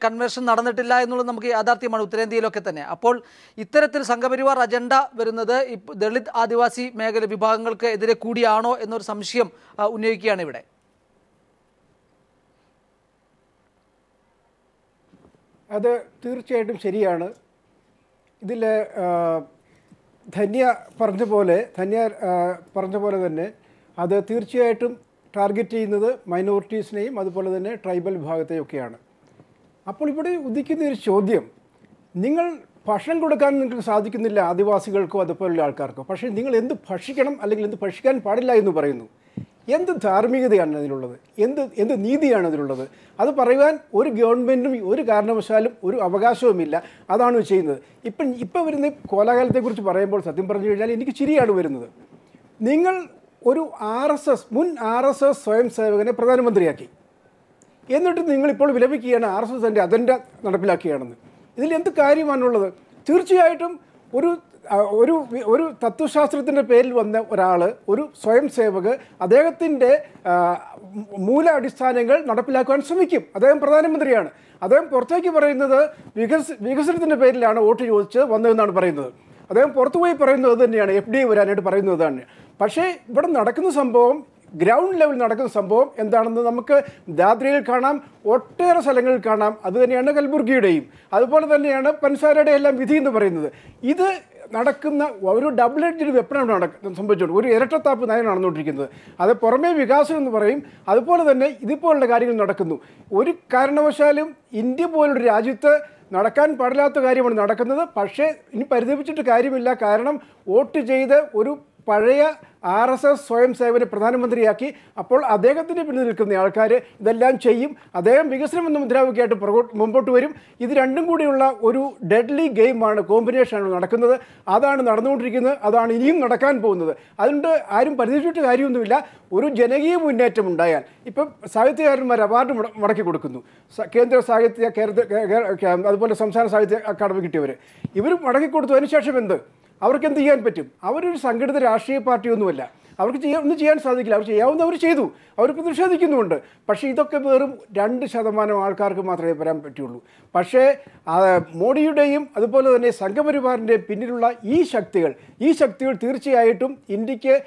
കൺവേർഷൻ നടന്നിട്ടില്ല എന്നുള്ളത് നമുക്ക് യാഥാർത്ഥ്യമാണ് ഉത്തരേന്ത്യയിലൊക്കെ തന്നെ. അപ്പോൾ ഇത്തരത്തിൽ സംഘപരിവാർ അജണ്ട വരുന്നത് ദളിത് ആദിവാസി മേഖല വിഭാഗങ്ങൾക്ക് എതിരെ കൂടിയാണോ എന്നൊരു സംശയം ഉന്നയിക്കുകയാണ് ഇവിടെ. അത് തീർച്ചയായിട്ടും ശരിയാണ്. ഇതിൽ ധന്യ പറഞ്ഞ പോലെ ധന്യ പറഞ്ഞ പോലെ തന്നെ അത് തീർച്ചയായിട്ടും ടാർഗറ്റ് ചെയ്യുന്നത് മൈനോറിറ്റീസിനെയും അതുപോലെ തന്നെ ട്രൈബൽ വിഭാഗത്തെയൊക്കെയാണ് അപ്പോൾ ഇവിടെ ഉദിക്കുന്ന ഒരു ചോദ്യം നിങ്ങൾ ഭക്ഷണം കൊടുക്കാൻ നിങ്ങൾക്ക് സാധിക്കുന്നില്ല ആദിവാസികൾക്കോ അതുപോലുള്ള ആൾക്കാർക്കോ. പക്ഷേ നിങ്ങൾ എന്ത് ഭക്ഷിക്കണം അല്ലെങ്കിൽ എന്ത് ഭക്ഷിക്കാൻ പാടില്ല എന്ന് പറയുന്നു. എന്ത് ധാർമ്മികതയാണ് അതിലുള്ളത്? എന്ത് എന്ത് നീതിയാണ് അതിലുള്ളത്? അത് പറയുവാൻ ഒരു ഗവൺമെന്റും ഒരു കാരണവശാലും ഒരു അവകാശവുമില്ല. അതാണ് ചെയ്യുന്നത്. ഇപ്പം ഇപ്പം വരുന്ന കോലാകാലത്തെക്കുറിച്ച് പറയുമ്പോൾ സത്യം പറഞ്ഞു കഴിഞ്ഞാൽ എനിക്ക് ചിരിയാണ് വരുന്നത്. നിങ്ങൾ ഒരു ആർ എസ് എസ് മുൻ ആർ എസ് എസ് സ്വയം സേവകനെ പ്രധാനമന്ത്രിയാക്കി. എന്നിട്ട് നിങ്ങളിപ്പോൾ വിലപിക്കുകയാണ് ആർ എസ് എസിന്റെ അജണ്ട നടപ്പിലാക്കുകയാണെന്ന്. ഇതിൽ എന്ത് കാര്യമാണുള്ളത്? തീർച്ചയായിട്ടും ഒരു ഒരു ഒരു തത്വശാസ്ത്രത്തിന്റെ പേരിൽ വന്ന ഒരാൾ ഒരു സ്വയം സേവക് അദ്ദേഹത്തിന്റെ മൂലാടിസ്ഥാനങ്ങൾ നടപ്പിലാക്കുവാൻ ശ്രമിക്കും. അദ്ദേഹം പ്രധാനമന്ത്രിയാണ്. അദ്ദേഹം പുറത്തേക്ക് പറയുന്നത് വികസ വികസനത്തിന്റെ പേരിലാണ് വോട്ട് ചോദിച്ച് വന്നതെന്നാണ് പറയുന്നത്. അദ്ദേഹം പുറത്തുപോയി പറയുന്നത് തന്നെയാണ് എഫ് ഡി വരാനായിട്ട് പറയുന്നത് തന്നെ പക്ഷേ ഇവിടെ നടക്കുന്ന സംഭവം ഗ്രൗണ്ട് ലെവൽ നടക്കുന്ന സംഭവം എന്താണെന്ന് നമുക്ക് ദാദ്രയിൽ കാണാം ഒട്ടേറെ സ്ഥലങ്ങളിൽ കാണാം. അതുതന്നെയാണ് കൽബുർഗിയുടെയും. അതുപോലെ തന്നെയാണ് പൻസാരയുടെ എല്ലാം വിധി എന്ന് പറയുന്നത്. ഇത് നടക്കുന്ന ഒരു ഡബിൾ എഡ്ജഡ് വെപ്പനാണ് നടക്ക സംഭവിച്ചുകൊണ്ട് ഒരു ഇരട്ടത്താപ്പ് നയം നടന്നുകൊണ്ടിരിക്കുന്നത്. അത് പുറമേ വികാസം എന്ന് പറയും. അതുപോലെ തന്നെ ഇതുപോലുള്ള കാര്യങ്ങൾ നടക്കുന്നു. ഒരു കാരണവശാലും ഇന്ത്യ പോലൊരു രാജ്യത്ത് നടക്കാൻ പാടില്ലാത്ത കാര്യമാണ് നടക്കുന്നത്. പക്ഷേ ഇനി പരിതപിച്ചിട്ട് കാര്യമില്ല. കാരണം വോട്ട് ചെയ്ത് ഒരു പഴയ ആർ എസ് എസ് സ്വയം സേവനെ പ്രധാനമന്ത്രിയാക്കി അപ്പോൾ അദ്ദേഹത്തിന്റെ പിന്നിൽ നിൽക്കുന്ന ആൾക്കാർ ഇതെല്ലാം ചെയ്യും. അദ്ദേഹം വികസനം എന്ന മുദ്രാവാക്യമായിട്ട് മുമ്പോട്ട് വരും. ഇത് രണ്ടും കൂടിയുള്ള ഒരു ഡെഡ്ലി ഗെയിമാണ് കോമ്പിനേഷനാണ് നടക്കുന്നത്. അതാണ് നടന്നുകൊണ്ടിരിക്കുന്നത്. അതാണ് ഇനിയും നടക്കാൻ പോകുന്നത്. അതുകൊണ്ട് ആരും പരിധിച്ചിട്ട് കാര്യമൊന്നുമില്ല. ഒരു ജനകീയ മുന്നേറ്റം ഉണ്ടായാൽ ഇപ്പം സാഹിത്യകാരന്മാർ അവാർഡ് മുട- മുടക്കി കൊടുക്കുന്നു. കേന്ദ്ര സാഹിത്യ കേരള അതുപോലെ സംസ്ഥാന സാഹിത്യ അക്കാദമി കിട്ടിയവർ ഇവർ മടക്കി കൊടുത്തു അതിനുശേഷം എന്ത്? അവർക്ക് എന്ത് ചെയ്യാൻ പറ്റും? അവരൊരു സംഘടിത രാഷ്ട്രീയ പാർട്ടിയൊന്നുമല്ല. അവർക്ക് ചെയ്യാൻ ഒന്നും ചെയ്യാൻ സാധിക്കില്ല. അവർ ചെയ്യാവുന്ന അവർ ചെയ്തു. അവർ പ്രതിഷേധിക്കുന്നുമുണ്ട് പക്ഷേ ഇതൊക്കെ വെറും രണ്ട് ശതമാനം ആൾക്കാർക്ക് മാത്രമേ വരാൻ പറ്റുള്ളൂ. പക്ഷേ മോഡിയുടെയും അതുപോലെ തന്നെ സംഘപരിവാറിന്റെയും പിന്നിലുള്ള ഈ ശക്തികൾ ഈ ശക്തികൾ തീർച്ചയായിട്ടും ഇന്ത്യയ്ക്ക്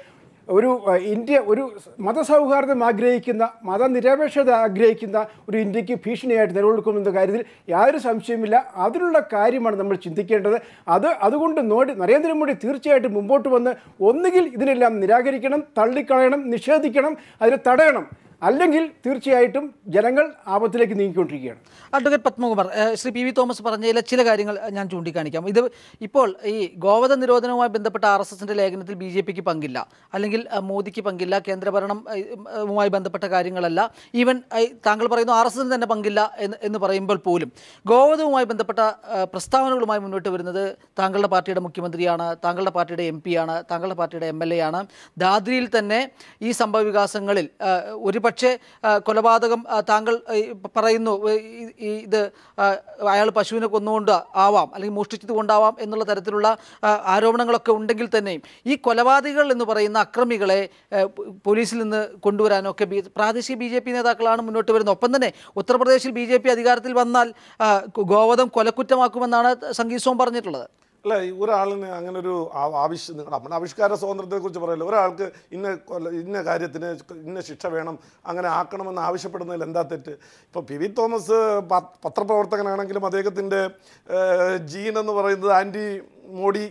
ഒരു ഇന്ത്യ ഒരു മതസൗഹാർദ്ദം ആഗ്രഹിക്കുന്ന മതനിരപേക്ഷത ആഗ്രഹിക്കുന്ന ഒരു ഇന്ത്യയ്ക്ക് ഭീഷണിയായിട്ട് നിലകൊടുക്കുമെന്ന കാര്യത്തിൽ യാതൊരു സംശയമില്ല അതിനുള്ള കാര്യമാണ് നമ്മൾ ചിന്തിക്കേണ്ടത്. അത് അതുകൊണ്ട് നോടി നരേന്ദ്രമോദി തീർച്ചയായിട്ടും മുമ്പോട്ട് വന്ന് ഒന്നുകിൽ ഇതിനെല്ലാം നിരാകരിക്കണം തള്ളിക്കളയണം നിഷേധിക്കണം അതിനെ തടയണം. അല്ലെങ്കിൽ തീർച്ചയായിട്ടും ജനങ്ങൾ ആപത്തിലേക്ക് നീങ്ങിക്കൊണ്ടിരിക്കുകയാണ്. Advocate Padmakumar Shri P V Thomas പറഞ്ഞതിലെ ചില കാര്യങ്ങൾ ഞാൻ ചൂണ്ടിക്കാണിക്കാം. ഇത് ഇപ്പോൾ ഈ ഗോവധ നിരോധനവുമായി ബന്ധപ്പെട്ട ആർ എസ് എസിന്റെ ലേഖനത്തിൽ ബി ജെ പിക്ക് പങ്കില്ല. അല്ലെങ്കിൽ മോദിക്ക് പങ്കില്ല കേന്ദ്രഭരണവുമായി ബന്ധപ്പെട്ട കാര്യങ്ങളല്ല. ഈവൻ താങ്കൾ പറയുന്നു ആർ എസ് എസിന് തന്നെ പങ്കില്ല എന്ന് എന്ന് പറയുമ്പോൾ പോലും. ഗോവധവുമായി ബന്ധപ്പെട്ട പ്രസ്താവനകളുമായി മുന്നോട്ട് വരുന്നത് താങ്കളുടെ പാർട്ടിയുടെ മുഖ്യമന്ത്രിയാണ് താങ്കളുടെ പാർട്ടിയുടെ എം പിയാണ് താങ്കളുടെ പാർട്ടിയുടെ എം എൽ എ ആണ്. ദാദ്രിയിൽ തന്നെ ഈ സംഭവ വികാസങ്ങളിൽ ഒരുപക്ഷെ ഒരുപക്ഷെ കൊലപാതകം താങ്കൾ പറയുന്നു ഇത് അയാൾ പശുവിനെ കൊന്നുകൊണ്ട് ആവാം അല്ലെങ്കിൽ മോഷ്ടിച്ചത് കൊണ്ടാവാം എന്നുള്ള തരത്തിലുള്ള ആരോപണങ്ങളൊക്കെ ഉണ്ടെങ്കിൽ തന്നെയും ഈ കൊലപാതകൾ എന്ന് പറയുന്ന അക്രമികളെ പോലീസിൽ നിന്ന് കൊണ്ടുവരാനൊക്കെ പ്രാദേശിക ബി ജെ പി നേതാക്കളാണ് മുന്നോട്ട് വരുന്നത്. ഒപ്പം തന്നെ ഉത്തർപ്രദേശിൽ ബി ജെ പി അധികാരത്തിൽ വന്നാൽ ഗോവധം കൊലക്കുറ്റമാക്കുമെന്നാണ് സംഗീത് സോം പറഞ്ഞിട്ടുള്ളത്. അല്ല ഒരാളിന് അങ്ങനെ ഒരു ആവശ്യം നമ്മുടെ ആവിഷ്കാര സ്വാതന്ത്ര്യത്തെ കുറിച്ച് പറയല്ലോ? ഒരാൾക്ക് ഇന്ന ഇന്ന കാര്യത്തിന് ഇന്ന ശിക്ഷ വേണം അങ്ങനെ ആക്കണമെന്ന് ആവശ്യപ്പെടുന്നതിൽ എന്താ തെറ്റ്? ഇപ്പോൾ പി വി തോമസ് പത്രപ്രവർത്തകനാണെങ്കിലും അദ്ദേഹത്തിന്റെ ജീൻ എന്ന് പറയുന്നത് ആന്റി മോഡി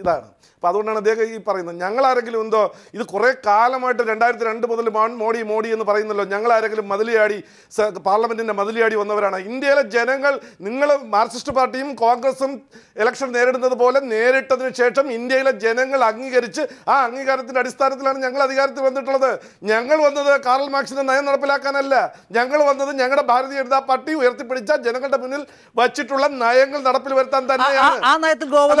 ഇതാണ്. അപ്പോൾ അതുകൊണ്ടാണ് അദ്ദേഹം ഈ പറയുന്നത്. ഞങ്ങളാരെങ്കിലും എന്തോ ഇത് കുറേ കാലമായിട്ട് രണ്ടായിരത്തി രണ്ട് മുതൽ മോഡി മോഡി എന്ന് പറയുന്നല്ലോ. ഞങ്ങളാരെങ്കിലും മതിലിയാടി പാർലമെന്റിന്റെ മതിലിയാടി വന്നവരാണ്. ഇന്ത്യയിലെ ജനങ്ങൾ നിങ്ങൾ മാർക്സിസ്റ്റ് പാർട്ടിയും കോൺഗ്രസും ഇലക്ഷൻ നേരിടുന്നത് പോലെ നേരിട്ടതിന് ശേഷം ഇന്ത്യയിലെ ജനങ്ങൾ അംഗീകരിച്ച് ആ അംഗീകാരത്തിന്റെ അടിസ്ഥാനത്തിലാണ് ഞങ്ങൾ അധികാരത്തിൽ വന്നിട്ടുള്ളത്. ഞങ്ങൾ വന്നത് കാറൽ മാർക്സിന്റെ നയം നടപ്പിലാക്കാനല്ല. ഞങ്ങൾ വന്നത് ഞങ്ങളുടെ ഭാരതീയ ജനതാ പാർട്ടി ഉയർത്തിപ്പിടിച്ച ജനങ്ങളുടെ മുന്നിൽ വച്ചിട്ടുള്ള നയങ്ങൾ നടപ്പിൽ വരുത്താൻ തന്നെയാണ്. ആ നയത്തിൽ അത്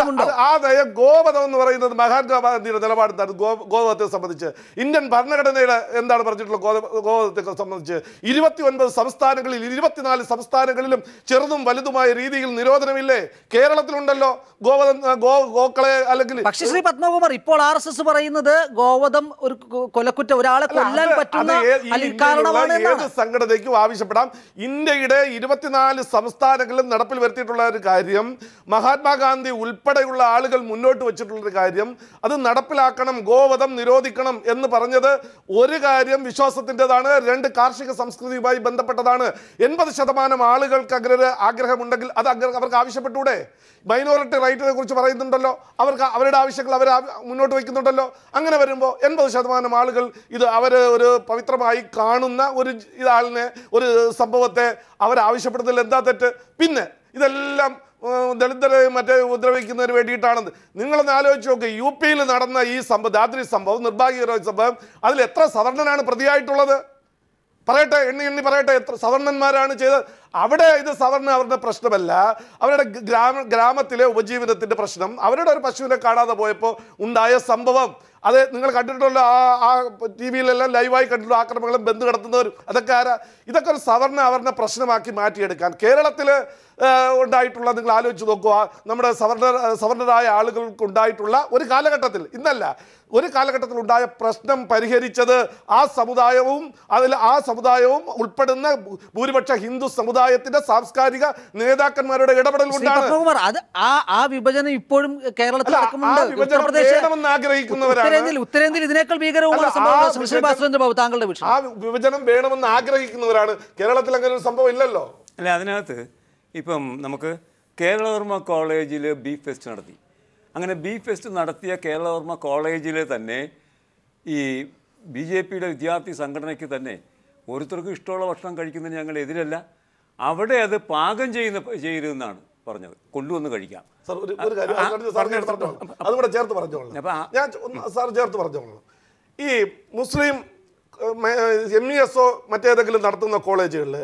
ആ നയം ഗോവധം എന്ന് പറയുന്നത് മഹാത്മാഗാന്ധിയുടെ നിലപാടെന്താണ്? ഗോവധത്തെ സംബന്ധിച്ച്. ഇന്ത്യൻ ഭരണഘടനയുടെ എന്താണ് പറഞ്ഞിട്ടുള്ള ഗോവ ഗോവധത്തെ സംബന്ധിച്ച്? ഇരുപത്തി ഒൻപത് സംസ്ഥാനങ്ങളിൽ ഇരുപത്തിനാല് സംസ്ഥാനങ്ങളിലും ചെറുതും വലുതുമായ രീതിയിൽ നിരോധനമില്ലേ? കേരളത്തിലുണ്ടല്ലോ ഗോവധം ഗോക്കളെ അല്ലെങ്കിൽ പക്ഷേ ശ്രീ പത്മകുമാർ ഇപ്പോൾ ആർ എസ് എസ് പറയുന്നത് ഗോവധം ഒരു കൊലക്കുറ്റ ഒരാളെ കൊല്ലാൻ പറ്റുന്ന ഏത് സംഘടനയ്ക്കും ആവശ്യപ്പെടാം. ഇന്ത്യയുടെ ഇരുപത്തിനാല് സംസ്ഥാനങ്ങളിലും നടപ്പിൽ വരുത്തിയിട്ടുള്ള ഒരു കാര്യം മഹാത്മാഗാന്ധി ഉൾപ്പെടെയുള്ള ആളുകൾ മുന്നോട്ട് വെച്ചിട്ടുള്ള ഒരു കാര്യം അത് നടപ്പിലാക്കണം ഗോവധം നിരോധിക്കണം എന്ന് പറഞ്ഞത് ഒരു കാര്യം വിശ്വാസത്തിന്റെതാണ് രണ്ട് കാർഷിക സംസ്കൃതിയുമായി ബന്ധപ്പെട്ടതാണ്. എൺപത് ശതമാനം ആളുകൾക്ക് അങ്ങനെ ആഗ്രഹമുണ്ടെങ്കിൽ അത് അവർക്ക് ആവശ്യപ്പെട്ടൂടെ മൈനോറിറ്റി റൈറ്റിനെ കുറിച്ച് പറയുന്നുണ്ടല്ലോ അവർക്ക് അവരുടെ ആവശ്യങ്ങൾ അവർ മുന്നോട്ട് വയ്ക്കുന്നുണ്ടല്ലോ. അങ്ങനെ വരുമ്പോൾ എൺപത് ശതമാനം ആളുകൾ ഇത് അവർ ഒരു പവിത്രമായി കാണുന്ന ഒരു ഇതാളിനെ ഒരു സംഭവത്തെ അവരാവശ്യപ്പെടുന്നതിൽ എന്താ തെറ്റ്? പിന്നെ ഇതെല്ലാം ദളിതരെ മറ്റേ ഉപദ്രവിക്കുന്നതിന് വേണ്ടിയിട്ടാണെന്ന് നിങ്ങളൊന്ന് ആലോചിച്ച് നോക്ക്. യു പിയിൽ നടന്ന ഈ സംഭവം ദാദ്രി സംഭവം നിർഭാഗ്യകരമായ സംഭവം അതിൽ എത്ര സവർണനാണ് പ്രതിയായിട്ടുള്ളത്? പറയട്ടെ എണ്ണി എണ്ണി പറയട്ടെ എത്ര സവർണന്മാരാണ് ചെയ്തത്? അവിടെ ഇത് സവർണ അവരുടെ പ്രശ്നമല്ല. അവരുടെ ഗ്രാമ ഗ്രാമത്തിലെ ഉപജീവനത്തിന്റെ പ്രശ്നം അവരുടെ ഒരു പശുവിനെ കാണാതെ പോയപ്പോൾ ഉണ്ടായ സംഭവം. അത് നിങ്ങൾ കണ്ടിട്ടുള്ള ആ ആ ടി വിയിലെല്ലാം ലൈവായി കണ്ടിട്ടുള്ള ആക്രമണങ്ങളും ബന്ധു കടത്തുന്നവരും അതൊക്കെ ആരാ? ഇതൊക്കെ ഒരു സവർണ അവരുടെ പ്രശ്നമാക്കി മാറ്റിയെടുക്കാൻ. കേരളത്തിൽ ഉണ്ടായിട്ടുള്ള നിങ്ങൾ ആലോചിച്ച് നോക്കുക നമ്മുടെ സവർണ സവർണരായ ആളുകൾക്ക് ഉണ്ടായിട്ടുള്ള ഒരു കാലഘട്ടത്തിൽ ഇന്നല്ല ഒരു കാലഘട്ടത്തിൽ ഉണ്ടായ പ്രശ്നം പരിഹരിച്ചത് ആ സമുദായവും അതിൽ ആ സമുദായവും ഉൾപ്പെടുന്ന ഭൂരിപക്ഷ ഹിന്ദു സമുദായത്തിന്റെ സാംസ്കാരിക നേതാക്കന്മാരുടെ ഇടപെടൽ അത് ആ ആ വിഭജനം ഇപ്പോഴും കേരളത്തിൽ വേണമെന്ന് ആഗ്രഹിക്കുന്നവരാണ്. ഉത്തരേന്ത്യയിൽ ഇതിനേക്കാൾ ഭീകരവുമാണ് ബാബു താങ്കളുടെ വിഷയം ആ വിഭജനം വേണമെന്ന് ആഗ്രഹിക്കുന്നവരാണ്. കേരളത്തിൽ അങ്ങനെ ഒരു സംഭവം ഇല്ലല്ലോ. അല്ല അതിനകത്ത് ഇപ്പം നമുക്ക് കേരളവർമ്മ കോളേജിൽ ബീഫ് ഫെസ്റ്റ് നടത്തി. അങ്ങനെ ബീഫ് ഫെസ്റ്റ് നടത്തിയ കേരളവർമ്മ കോളേജിൽ തന്നെ ഈ ബി ജെ പിയുടെ വിദ്യാർത്ഥി സംഘടനയ്ക്ക് തന്നെ ഓരോരുത്തർക്കും ഇഷ്ടമുള്ള ഭക്ഷണം കഴിക്കുന്നതിന് ഞങ്ങൾ എതിരല്ല. അവിടെ അത് പാകം ചെയ്യുന്ന ചെയ്യരുതെന്നാണ് പറഞ്ഞത്. കൊണ്ടുവന്ന് കഴിക്കാം. സാർ ഒരു കാര്യം സാർ ചേർത്ത് പറഞ്ഞോളൂ. ഞാൻ സാർ ചേർത്ത് പറഞ്ഞോളാം. ഈ മുസ്ലിം എം ഇ എസ് ഒ മറ്റേതെങ്കിലും നടത്തുന്ന കോളേജുകളിൽ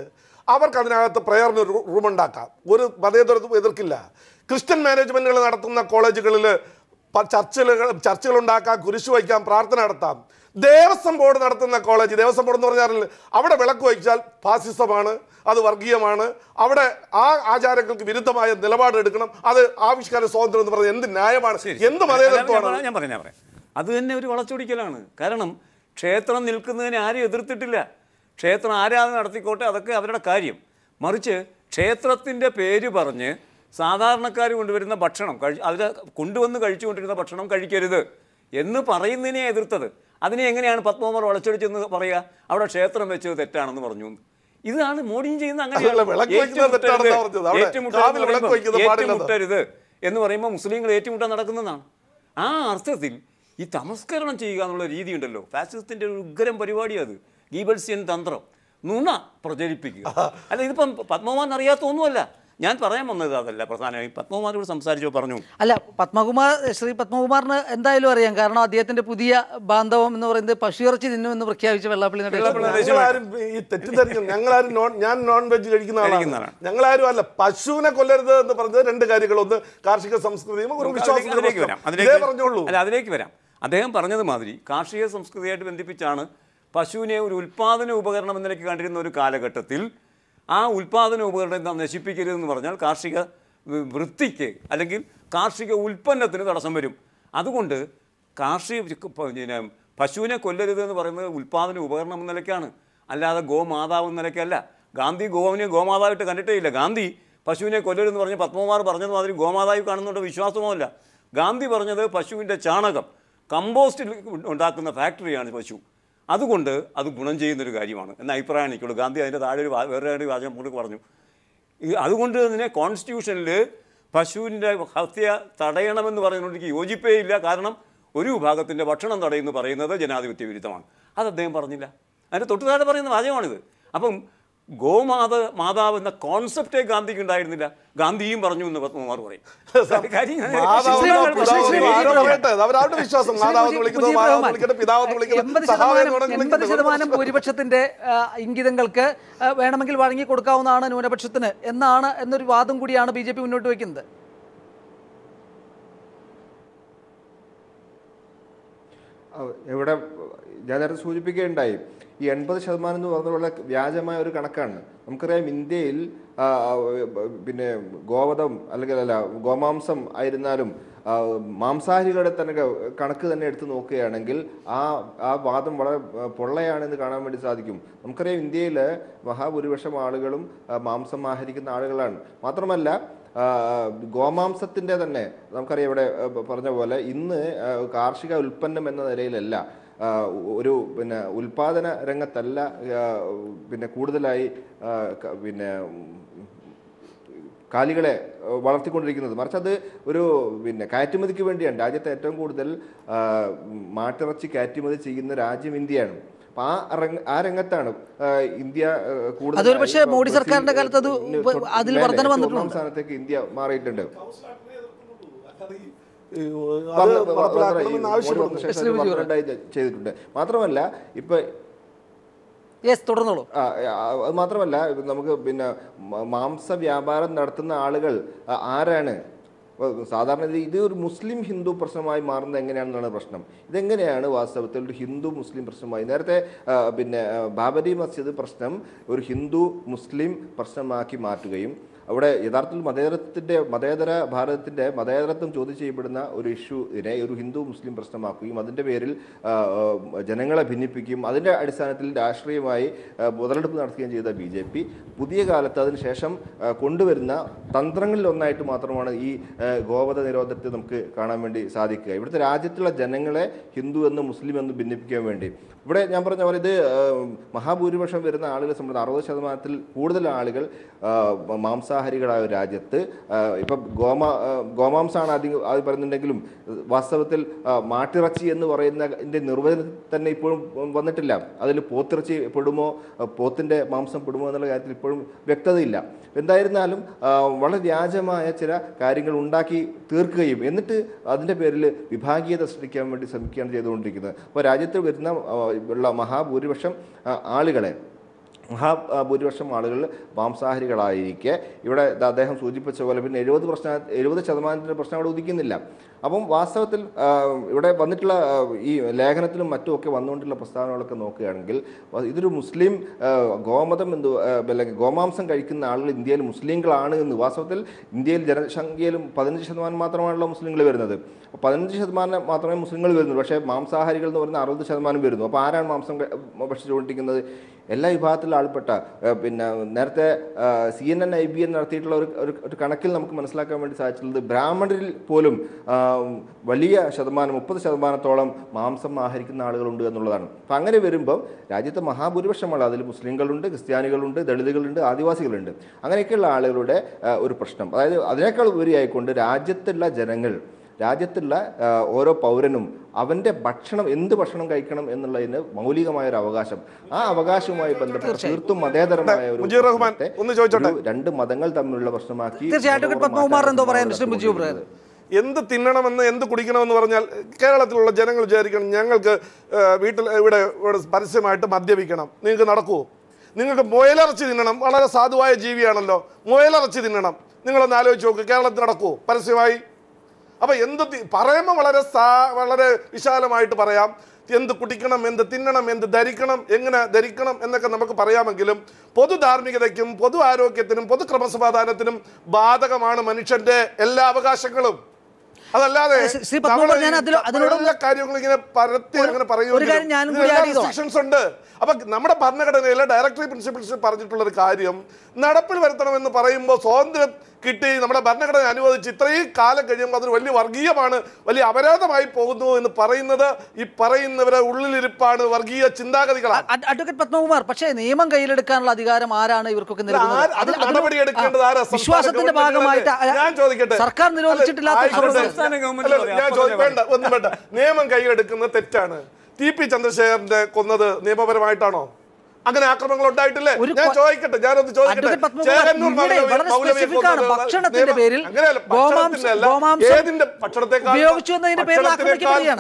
അവർക്ക് അതിനകത്ത് പ്രയറിന് ഒരു റൂം ഉണ്ടാക്കാം ഒരു മതേതരത്വം എതിർക്കില്ല. ക്രിസ്ത്യൻ മാനേജ്മെന്റുകൾ നടത്തുന്ന കോളേജുകളിൽ ചർച്ചിലുകൾ ചർച്ചകൾ ഉണ്ടാക്കാം കുരിശു വയ്ക്കാം പ്രാർത്ഥന നടത്താം. ദേവസ്വം ബോർഡ് നടത്തുന്ന കോളേജ് ദേവസ്വം ബോർഡ് എന്ന് പറഞ്ഞാൽ അവിടെ വിളക്ക് വയ്ച്ചാൽ ഫാസിസമാണ് അത് വർഗീയമാണ്. അവിടെ ആ ആചാരങ്ങൾക്ക് വിരുദ്ധമായ നിലപാടെടുക്കണം അത് ആവിഷ്കാര സ്വാതന്ത്ര്യം എന്ന് പറഞ്ഞാൽ എന്ത് ന്യായമാണ്? എന്ത് പറയാം, ഞാൻ പറയാം ഞാൻ പറയാം. അത് തന്നെ ഒരു വളച്ചൊടിക്കലാണ്. കാരണം ക്ഷേത്രം നിൽക്കുന്നതിനെ ആരും എതിർത്തിട്ടില്ല. ക്ഷേത്രം ആരാധന നടത്തിക്കോട്ടെ അതൊക്കെ അവരുടെ കാര്യം. മറിച്ച് ക്ഷേത്രത്തിന്റെ പേര് പറഞ്ഞ് സാധാരണക്കാർ കൊണ്ടുവരുന്ന ഭക്ഷണം കഴി അവർ കൊണ്ടുവന്ന് കഴിച്ചുകൊണ്ടിരുന്ന ഭക്ഷണം കഴിക്കരുത് എന്ന് പറയുന്നതിനെ എതിർത്തത്. അതിനെ എങ്ങനെയാണ് പത്മകുമാർ വളച്ചൊടിച്ചെന്ന് പറയുക? അവിടെ ക്ഷേത്രം വെച്ചത് തെറ്റാണെന്ന് പറഞ്ഞു. ഇതാണ് മോഡിയും ചെയ്യുന്ന അങ്ങനെ. ഏറ്റുമുട്ടരുത്. എന്ന് പറയുമ്പോൾ മുസ്ലിങ്ങൾ ഏറ്റുമുട്ടാൻ നടക്കുന്നതാണ്. ആ അർത്ഥത്തിൽ ഈ തമസ്കരണം ചെയ്യുക എന്നുള്ള രീതിയുണ്ടല്ലോ. ഫാസിസത്തിന്റെ ഒരു ഉഗ്രം പരിപാടിയാണ് അത്. ഗീബൽസിയൻ തന്ത്രം. നുണ പ്രചരിപ്പിക്കുക. അല്ല ഇതിപ്പം പത്മകുമാറിന് അറിയാത്ത ഒന്നുമല്ല ഞാൻ പറയാൻ വന്നത് അതല്ല പ്രധാനമായും പത്മകുമാരോട് സംസാരിച്ചോ പറഞ്ഞു. അല്ല പത്മകുമാർ ശ്രീ പത്മകുമാറിന് എന്തായാലും അറിയാം. കാരണം അദ്ദേഹത്തിന്റെ പുതിയ ബാന്ധവം എന്ന് പറയുന്നത് പശുയിറച്ചി തിന്നുമെന്ന് പ്രഖ്യാപിച്ച വെള്ളാപ്പള്ളി ഞങ്ങളാരും ഈ തെറ്റിദ്ധരിക്കും ഞങ്ങളാരും നോൺ ഞാൻ നോൺ വെജ് കഴിക്കുന്ന ആളാണ്. ഞങ്ങളാരും അല്ല പശുവിനെ കൊല്ലരുത് എന്ന് പറഞ്ഞത് രണ്ട് കാര്യങ്ങൾ ഒന്ന് കാർഷിക സംസ്കൃതിയും ഒരു അതിലേക്ക് വരാം. അതിലേക്ക് പറഞ്ഞോളൂ അല്ല അതിലേക്ക് വരാം. അദ്ദേഹം പറഞ്ഞത് മാതിരി കാർഷിക സംസ്കൃതിയായിട്ട് ബന്ധിപ്പിച്ചാണ് പശുവിനെ ഒരു ഉൽപ്പാദന ഉപകരണം എന്ന നിലയ്ക്ക് കണ്ടിരുന്ന ഒരു കാലഘട്ടത്തിൽ ആ ഉൽപ്പാദന ഉപകരണം നാം നശിപ്പിക്കരുതെന്ന് പറഞ്ഞാൽ കാർഷിക വൃത്തിക്ക് അല്ലെങ്കിൽ കാർഷിക ഉൽപ്പന്നത്തിന് തടസ്സം വരും. അതുകൊണ്ട് കാർഷിക പിന്നെ പശുവിനെ കൊല്ലരുത് എന്ന് പറയുന്നത് ഉൽപ്പാദന ഉപകരണം എന്ന നിലയ്ക്കാണ്. അല്ലാതെ ഗോമാതാവ് എന്ന നിലയ്ക്കല്ല. ഗാന്ധി ഗോവിനെ ഗോമാതാവായിട്ട് കണ്ടിട്ടേ ഇല്ല ഗാന്ധി പശുവിനെ കൊല്ലരുതെന്ന് പറഞ്ഞ് പത്മകുമാർ പറഞ്ഞത് മാതിരി ഗോമാതാവ് കാണുന്നുണ്ട് വിശ്വാസമല്ല ഗാന്ധി പറഞ്ഞത് പശുവിന്റെ ചാണകം കമ്പോസ്റ്റിൽ ഉണ്ടാക്കുന്ന ഫാക്ടറിയാണ് പശു. അതുകൊണ്ട് അത് ഗുണം ചെയ്യുന്നൊരു കാര്യമാണ്. എന്ന അഭിപ്രായം എനിക്കുള്ളൂ. ഗാന്ധി അതിന്റെ താഴെ ഒരു വേറെ ഒരു വാചകം കൂടി പറഞ്ഞു. അതുകൊണ്ട് തന്നെ കോൺസ്റ്റിറ്റ്യൂഷനിൽ പശുവിന്റെ ഹത്യ തടയണമെന്ന് പറയുന്നതുകൊണ്ട് എനിക്ക് യോജിപ്പേ ഇല്ല. കാരണം ഒരു വിഭാഗത്തിന്റെ ഭക്ഷണം തടയുന്നു പറയുന്നത് ജനാധിപത്യ വിരുദ്ധമാണ്. അത് അദ്ദേഹം പറഞ്ഞില്ല. അതിന്റെ തൊട്ടു താഴെ പറയുന്ന വാചകമാണിത്. അപ്പം ഗോമാത മാതാവ് എന്ന കോൺസെപ്റ്റേ ഗാന്ധിക്ക് ഉണ്ടായിരുന്നില്ല. ഗാന്ധിയും പറഞ്ഞു എന്ന് പത്മകുമാർ പറയും. എൺപത് ശതമാനം ഭൂരിപക്ഷത്തിന്റെ ഇംഗിതങ്ങൾക്ക് വേണമെങ്കിൽ വഴങ്ങി കൊടുക്കാവുന്നതാണ് ന്യൂനപക്ഷത്തിന് എന്നാണ് എന്നൊരു വാദം കൂടിയാണ് ബി ജെ പി മുന്നോട്ട് വയ്ക്കുന്നത്. ഇവിടെ ഞാൻ നേരത്തെ സൂചിപ്പിക്കുകയുണ്ടായി. ഈ എൺപത് ശതമാനം എന്ന് പറഞ്ഞുള്ള വ്യാജമായ ഒരു കണക്കാണ്. നമുക്കറിയാം ഇന്ത്യയിൽ പിന്നെ ഗോവധം അല്ലെങ്കിൽ അല്ല ഗോമാംസം ആയിരുന്നാലും മാംസാഹാരികളുടെ തന്നെ കണക്ക് തന്നെ എടുത്തു നോക്കുകയാണെങ്കിൽ ആ ആ വാദം വളരെ പൊള്ളയാണെന്ന് കാണാൻ വേണ്ടി സാധിക്കും. നമുക്കറിയാം ഇന്ത്യയിൽ മഹാഭൂരിപക്ഷം ആളുകളും മാംസം ആഹരിക്കുന്ന ആളുകളാണ്. മാത്രമല്ല ഗോമാംസത്തിന്റെ തന്നെ നമുക്കറിയാം ഇവിടെ പറഞ്ഞ പോലെ ഇന്ന് കാർഷിക ഉൽപ്പന്നം എന്ന നിലയിലല്ല. ഒരു പിന്നെ ഉൽപാദന രംഗത്തല്ല പിന്നെ കൂടുതലായി പിന്നെ കാലികളെ വളർത്തിക്കൊണ്ടിരിക്കുന്നത്. മറിച്ച് അത് ഒരു പിന്നെ കയറ്റുമതിക്ക് വേണ്ടിയാണ്. രാജ്യത്തെ ഏറ്റവും കൂടുതൽ മാട്ടിറച്ചി കയറ്റുമതി ചെയ്യുന്ന രാജ്യം ഇന്ത്യയാണ്. അപ്പൊ ആ ആ രംഗത്താണ് ഇന്ത്യ കൂടുതൽ കൂടുതലായി അതൊരു പക്ഷേ മോഡി സർക്കാരിന്റെ കാലത്ത് അത് അതിൽ വർധന വന്നിട്ടുണ്ട്. സ്ഥാനത്തേക്ക് ഇന്ത്യ മാറിയിട്ടുണ്ട്. അത് നടപ്പിലാക്കണമെന്ന് ആവശ്യപ്പെടുന്നു ചെയ്തിട്ടുണ്ട്. മാത്രമല്ല ഇപ്പൊ യെസ് തുടർന്നോളൂ. അത് മാത്രമല്ല നമുക്ക് പിന്നെ മാംസ വ്യാപാരം നടത്തുന്ന ആളുകൾ ആരാണ്? സാധാരണ ഇത് ഒരു മുസ്ലിം ഹിന്ദു പ്രശ്നമായി മാറുന്നത് എങ്ങനെയാണെന്നാണ് പ്രശ്നം. ഇതെങ്ങനെയാണ് വാസ്തവത്തിൽ ഒരു ഹിന്ദു മുസ്ലിം പ്രശ്നമായി? നേരത്തെ പിന്നെ ബാബരി മസ്ജിദ് പ്രശ്നം ഒരു ഹിന്ദു മുസ്ലിം പ്രശ്നമാക്കി മാറ്റുകയും അവിടെ യഥാർത്ഥത്തിൽ മതേതരത്തിന്റെ മതേതര ഭാരതത്തിന്റെ മതേതരത്വം ചോദ്യം ചെയ്യപ്പെടുന്ന ഒരു ഇഷ്യൂവിനെ ഒരു ഹിന്ദു മുസ്ലിം പ്രശ്നമാക്കുകയും അതിന്റെ പേരിൽ ജനങ്ങളെ ഭിന്നിപ്പിക്കുകയും അതിന്റെ അടിസ്ഥാനത്തിൽ രാഷ്ട്രീയമായി മുതലെടുപ്പ് നടത്തുകയും ചെയ്ത ബി ജെ പി പുതിയ കാലത്ത് അതിനുശേഷം കൊണ്ടുവരുന്ന തന്ത്രങ്ങളിൽ ഒന്നായിട്ട് മാത്രമാണ് ഈ ഗോവധ നിരോധനത്തെ നമുക്ക് കാണാൻ വേണ്ടി സാധിക്കുക. ഇവിടുത്തെ രാജ്യത്തുള്ള ജനങ്ങളെ ഹിന്ദു എന്നും മുസ്ലിം എന്നും ഭിന്നിപ്പിക്കാൻ വേണ്ടി. ഇവിടെ ഞാൻ പറഞ്ഞ പോലെ ഇത് മഹാഭൂരിപക്ഷം വരുന്ന ആളുകളെ സംബന്ധിച്ച് അറുപത് ശതമാനത്തിൽ കൂടുതൽ ആളുകൾ ആ, മാംസാഹാരികളായ രാജ്യത്ത് ഇപ്പം ഗോമ ഗോമാംസമാണ് ആദ്യം ആദ്യം പറയുന്നുണ്ടെങ്കിലും വാസ്തവത്തിൽ മാട്ടിറച്ചി എന്ന് പറയുന്നതിന്റെ നിർവചനം തന്നെ ഇപ്പോഴും വന്നിട്ടില്ല. അതിൽ പോത്തിറച്ചി പെടുമോ പോത്തിന്റെ മാംസം പെടുമോ എന്നുള്ള കാര്യത്തിൽ ഇപ്പോഴും വ്യക്തതയില്ല. എന്തായിരുന്നാലും വളരെ വ്യാജമായ ചില കാര്യങ്ങൾ ഉണ്ടാക്കി തീർക്കുകയും എന്നിട്ട് അതിന്റെ പേരിൽ വിഭാഗീയത സൃഷ്ടിക്കാൻ വേണ്ടി ശ്രമിക്കുകയാണ് ചെയ്തുകൊണ്ടിരിക്കുന്നത്. അപ്പോൾ രാജ്യത്ത് വരുന്ന ഉള്ള മഹാഭൂരിപക്ഷം ആളുകളെ മഹാ ആ, ഭൂരിപക്ഷം ആളുകൾ മാംസാഹാരികളായിരിക്കെ. ഇവിടെ അദ്ദേഹം സൂചിപ്പിച്ച പോലെ പിന്നെ എഴുപത് പ്രശ്ന എഴുപത് ശതമാനത്തിന്റെ പ്രശ്നം അവിടെ ഉദിക്കുന്നില്ല. അപ്പം വാസ്തവത്തിൽ ഇവിടെ വന്നിട്ടുള്ള ഈ ലേഖനത്തിലും മറ്റുമൊക്കെ വന്നുകൊണ്ടുള്ള പ്രസ്താവനകളൊക്കെ നോക്കുകയാണെങ്കിൽ ഇതൊരു മുസ്ലിം ഗോമതം എന്ന് അല്ലെങ്കിൽ ഗോമാംസം കഴിക്കുന്ന ആളുകൾ ഇന്ത്യയിൽ മുസ്ലിങ്ങളാണ് എന്ന് വാസ്തവത്തിൽ ഇന്ത്യയിൽ ജനസംഖ്യയിലും പതിനഞ്ച് ശതമാനം മാത്രമാണല്ലോ മുസ്ലിങ്ങൾ വരുന്നത്. അപ്പോൾ പതിനഞ്ച് ശതമാനം മാത്രമേ മുസ്ലിങ്ങൾ വരുന്നുള്ളൂ. പക്ഷേ മാംസാഹാരികൾ എന്ന് പറയുന്ന അറുപത് ശതമാനം വരുന്നു. അപ്പോൾ ആരാണ് മാംസം ഭക്ഷിച്ചുകൊണ്ടിരിക്കുന്നത്? എല്ലാ വിഭാഗത്തിലും ആൾപ്പെട്ട പിന്നെ നേരത്തെ C N N I B N നടത്തിയിട്ടുള്ള ഒരു ഒരു കണക്കിൽ നമുക്ക് മനസ്സിലാക്കാൻ വേണ്ടി സാധിച്ചിട്ടുള്ളത് ബ്രാഹ്മണരിൽ പോലും വലിയ ശതമാനം മുപ്പത് ശതമാനത്തോളം മാംസം ആഹരിക്കുന്ന ആളുകളുണ്ട് എന്നുള്ളതാണ്. അപ്പം അങ്ങനെ വരുമ്പോൾ രാജ്യത്തെ മഹാഭൂരിപക്ഷമാണ് അതിൽ മുസ്ലിങ്ങളുണ്ട് ക്രിസ്ത്യാനികളുണ്ട് ദളിതുകളുണ്ട് ആദിവാസികളുണ്ട്. അങ്ങനെയൊക്കെയുള്ള ആളുകളുടെ ഒരു പ്രശ്നം. അതായത് അതിനേക്കാൾ ഉപരിയായിക്കൊണ്ട് രാജ്യത്തുള്ള ജനങ്ങൾ രാജ്യത്തുള്ള ഓരോ പൗരനും അവന്റെ ഭക്ഷണം എന്ത് ഭക്ഷണം കഴിക്കണം എന്നുള്ളതിന് മൗലികമായ ഒരു അവകാശം. ആ അവകാശവുമായി ബന്ധപ്പെട്ട് തീർത്തും മതേതരമായ ഒരു മുജീബ് റഹ്മാൻ, ഒന്ന് ചോദിച്ചോട്ടെ? രണ്ട് മതങ്ങൾ തമ്മിലുള്ള പ്രശ്നമാക്കി തീർച്ചയായിട്ടും എന്തോ തിന്നണമെന്ന് എന്ത് കുടിക്കണമെന്ന് പറഞ്ഞാൽ കേരളത്തിലുള്ള ജനങ്ങൾ വിചാരിക്കണം ഞങ്ങൾക്ക് വീട്ടിൽ ഇവിടെ ഇവിടെ പരസ്യമായിട്ട് മദ്യപിക്കണം. നിങ്ങൾക്ക് നടക്കുമോ നിങ്ങൾക്ക് മുയലിറച്ചി തിന്നണം. വളരെ സാധുവായ ജീവിയാണല്ലോ. മുയലിറച്ചി തിന്നണം. നിങ്ങളൊന്ന് ആലോചിച്ച് നോക്ക് കേരളത്തിൽ നടക്കുമോ പരസ്യമായി? അപ്പോൾ എന്ത് പറയുമ്പോൾ വളരെ വളരെ വിശാലമായിട്ട് പറയാം. എന്ത് കുടിക്കണം എന്ത് തിന്നണം എന്ത് ധരിക്കണം എങ്ങനെ ധരിക്കണം എന്നൊക്കെ നമുക്ക് പറയാമെങ്കിലും പൊതു ധാർമ്മികതയ്ക്കും പൊതു ആരോഗ്യത്തിനും പൊതു ക്രമസമാധാനത്തിനും ബാധകമാണ് മനുഷ്യന്റെ എല്ലാ അവകാശങ്ങളും. അതല്ലാതെ ശ്രീ- ശ്രീ പത്മകുമാർ, ഞാൻ അതിനോട് ഇങ്ങനെ പരത്തി അങ്ങനെ ഉണ്ട്. അപ്പൊ നമ്മുടെ ഭരണഘടനയിലെ ഡയറക്ടറി പ്രിൻസിപ്പിൾസ് പറഞ്ഞിട്ടുള്ള ഒരു കാര്യം നടപ്പിൽ വരുത്തണമെന്ന് പറയുമ്പോൾ സ്വാതന്ത്ര്യം കിട്ടി. നമ്മുടെ ഭരണഘടന അനുവദിച്ച് ഇത്രയും കാലം കഴിയുമ്പോൾ അതൊരു വലിയ വർഗീയമാണ് വലിയ അപരാധമായി പോകുന്നു എന്ന് പറയുന്നത് ഈ പറയുന്നവരെ ഉള്ളിലിരിപ്പാണ് വർഗീയ ചിന്താഗതികളാണ്. അഡ്വക്കേറ്റ് പത്മകുമാർ പക്ഷേ നിയമം കയ്യിലെടുക്കാനുള്ള അധികാരം ആരാണ് ഇവർക്കൊക്കെ നൽകുന്നത്? അത് അതിന് അതിന് നടപടി എടുക്കേണ്ടത് ആരാ? വിശ്വാസത്തിന്റെ ഭാഗമായിട്ട് ഞാൻ ചോദിക്കട്ടെ. സർക്കാർ നിരോധിച്ചിട്ടില്ലാത്ത ഞാൻ അപ്പോൾ ചോദി- വേണ്ട ഒന്നും വേണ്ട. നിയമം കയ്യിലെടുക്കുന്നത് തെറ്റാണ്. ടി പി ചന്ദ്രശേഖരന്റെ കൊന്നത് നിയമപരമായിട്ടാണോ? അങ്ങനെ ആക്രമണങ്ങൾ ഉണ്ടായിട്ടില്ലേ? ഞാൻ ചോദിക്കട്ടെ ഞാനൊന്ന് ചോദിക്കട്ടെ. പേരിൽ ഏതിന്റെ ഭക്ഷണത്തെക്കാൾ.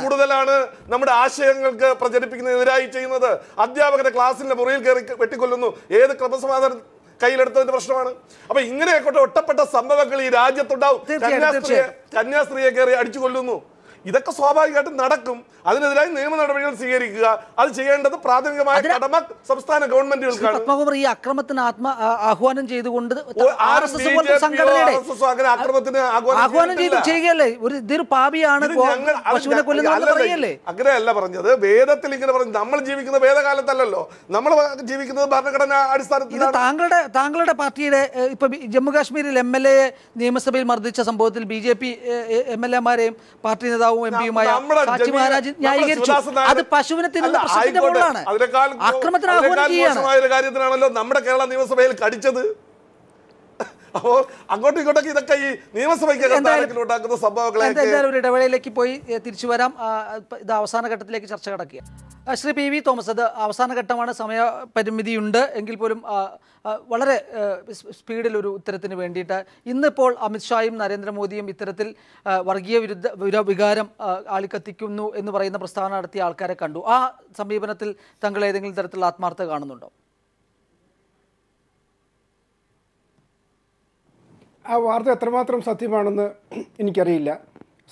കൂടുതലാണ് നമ്മുടെ ആശയങ്ങൾക്ക് പ്രചരിപ്പിക്കുന്നതിനെതിരായി ചെയ്യുന്നത്. അധ്യാപകന്റെ ക്ലാസ്സിന്റെ മുറിയിൽ കയറി വെട്ടിക്കൊല്ലുന്നു. ഏത് ക്രമസമാധാനം കയ്യിലെടുത്തതിന്റെ പ്രശ്നമാണ്? അപ്പൊ ഇങ്ങനെയൊക്കെ ഒട്ടപ്പെട്ട സംഭവങ്ങൾ ഈ രാജ്യത്തുണ്ടാവും. കന്യാസ്ത്രീയെ. കന്യാസ്ത്രീയെ കയറി അടിച്ചു കൊല്ലുന്നു ഇതൊക്കെ സ്വാഭാവികമായിട്ടും നടക്കും. അതിനെതിരായി നിയമ നടപടികൾ സ്വീകരിക്കുക. അത് ചെയ്യേണ്ടത് പ്രാഥമികമായ കടമ സംസ്ഥാന ഗവൺമെന്റുകൾക്കാണ്. ഈ അക്രമത്തിന് ആത്മ ആഹ്വാനം ചെയ്തുകൊണ്ട് അക്രമത്തിന് ആഹ്വാനം ചെയ്തു. ചെയ്യുകയല്ലേ? ഒരു ഇതൊരു പാപിയാണ് അങ്ങനെയല്ല പറഞ്ഞത്. വേദത്തിൽ ഇങ്ങനെ പറഞ്ഞു. നമ്മൾ ജീവിക്കുന്ന വേദകാലത്തല്ലല്ലോ. നമ്മൾ ജീവിക്കുന്നത് ഭരണഘടന അടിസ്ഥാനത്തിൽ താങ്കളുടെ താങ്കളുടെ പാർട്ടിയുടെ ഇപ്പൊ ജമ്മു കാശ്മീരിൽ എം എൽ എ നിയമസഭയിൽ മർദ്ദിച്ച സംഭവത്തിൽ B J P M L എമാരെയും party നേതാവും എം പിയുമായ സാക്ഷി മഹാരാജ് ന്യായീകരിച്ചു. അത് പശുവിനെ തിന്നുന്ന പ്രശ്നത്തിന്റെ. മുകളിലാണ്. ആക്രമത്തിന് ആഹ്വാനം ചെയ്യുകയാണ്. നമ്മുടെ കേരള നിയമസഭയിൽ കടിച്ചത്. അപ്പോ അങ്ങോട്ടും ഇങ്ങോട്ടൊക്കെ ഇതൊക്കെ ഈ നിയമസഭയ്ക്ക് ഉണ്ടാക്കുന്ന സംഭവങ്ങളെ എന്തായാലും ഒരു ഇടവേളയിലേക്ക് പോയി തിരിച്ചു വരാം. ഇത് അവസാന ഘട്ടത്തിലേക്ക് ചർച്ച കിടക്കുക ശ്രീ പി വി തോമസ് അത് അവസാന ഘട്ടമാണ് സമയപരിമിതിയുണ്ട് എങ്കിൽ പോലും വളരെ സ്പീഡിൽ ഒരു ഉത്തരത്തിന് വേണ്ടിയിട്ട്. ഇന്നിപ്പോൾ അമിത്ഷായും നരേന്ദ്രമോദിയും ഇത്തരത്തിൽ വർഗീയ വിരുദ്ധ വിര- വികാരം ആളിക്കത്തിക്കുന്നു എന്ന് പറയുന്ന പ്രസ്താവന നടത്തിയ ആൾക്കാരെ കണ്ടു. ആ സമീപനത്തിൽ തങ്ങൾ ഏതെങ്കിലും തരത്തിലുള്ള ആത്മാർത്ഥത കാണുന്നുണ്ടോ? ആ വാർത്ത എത്രമാത്രം സത്യമാണെന്ന് എനിക്കറിയില്ല.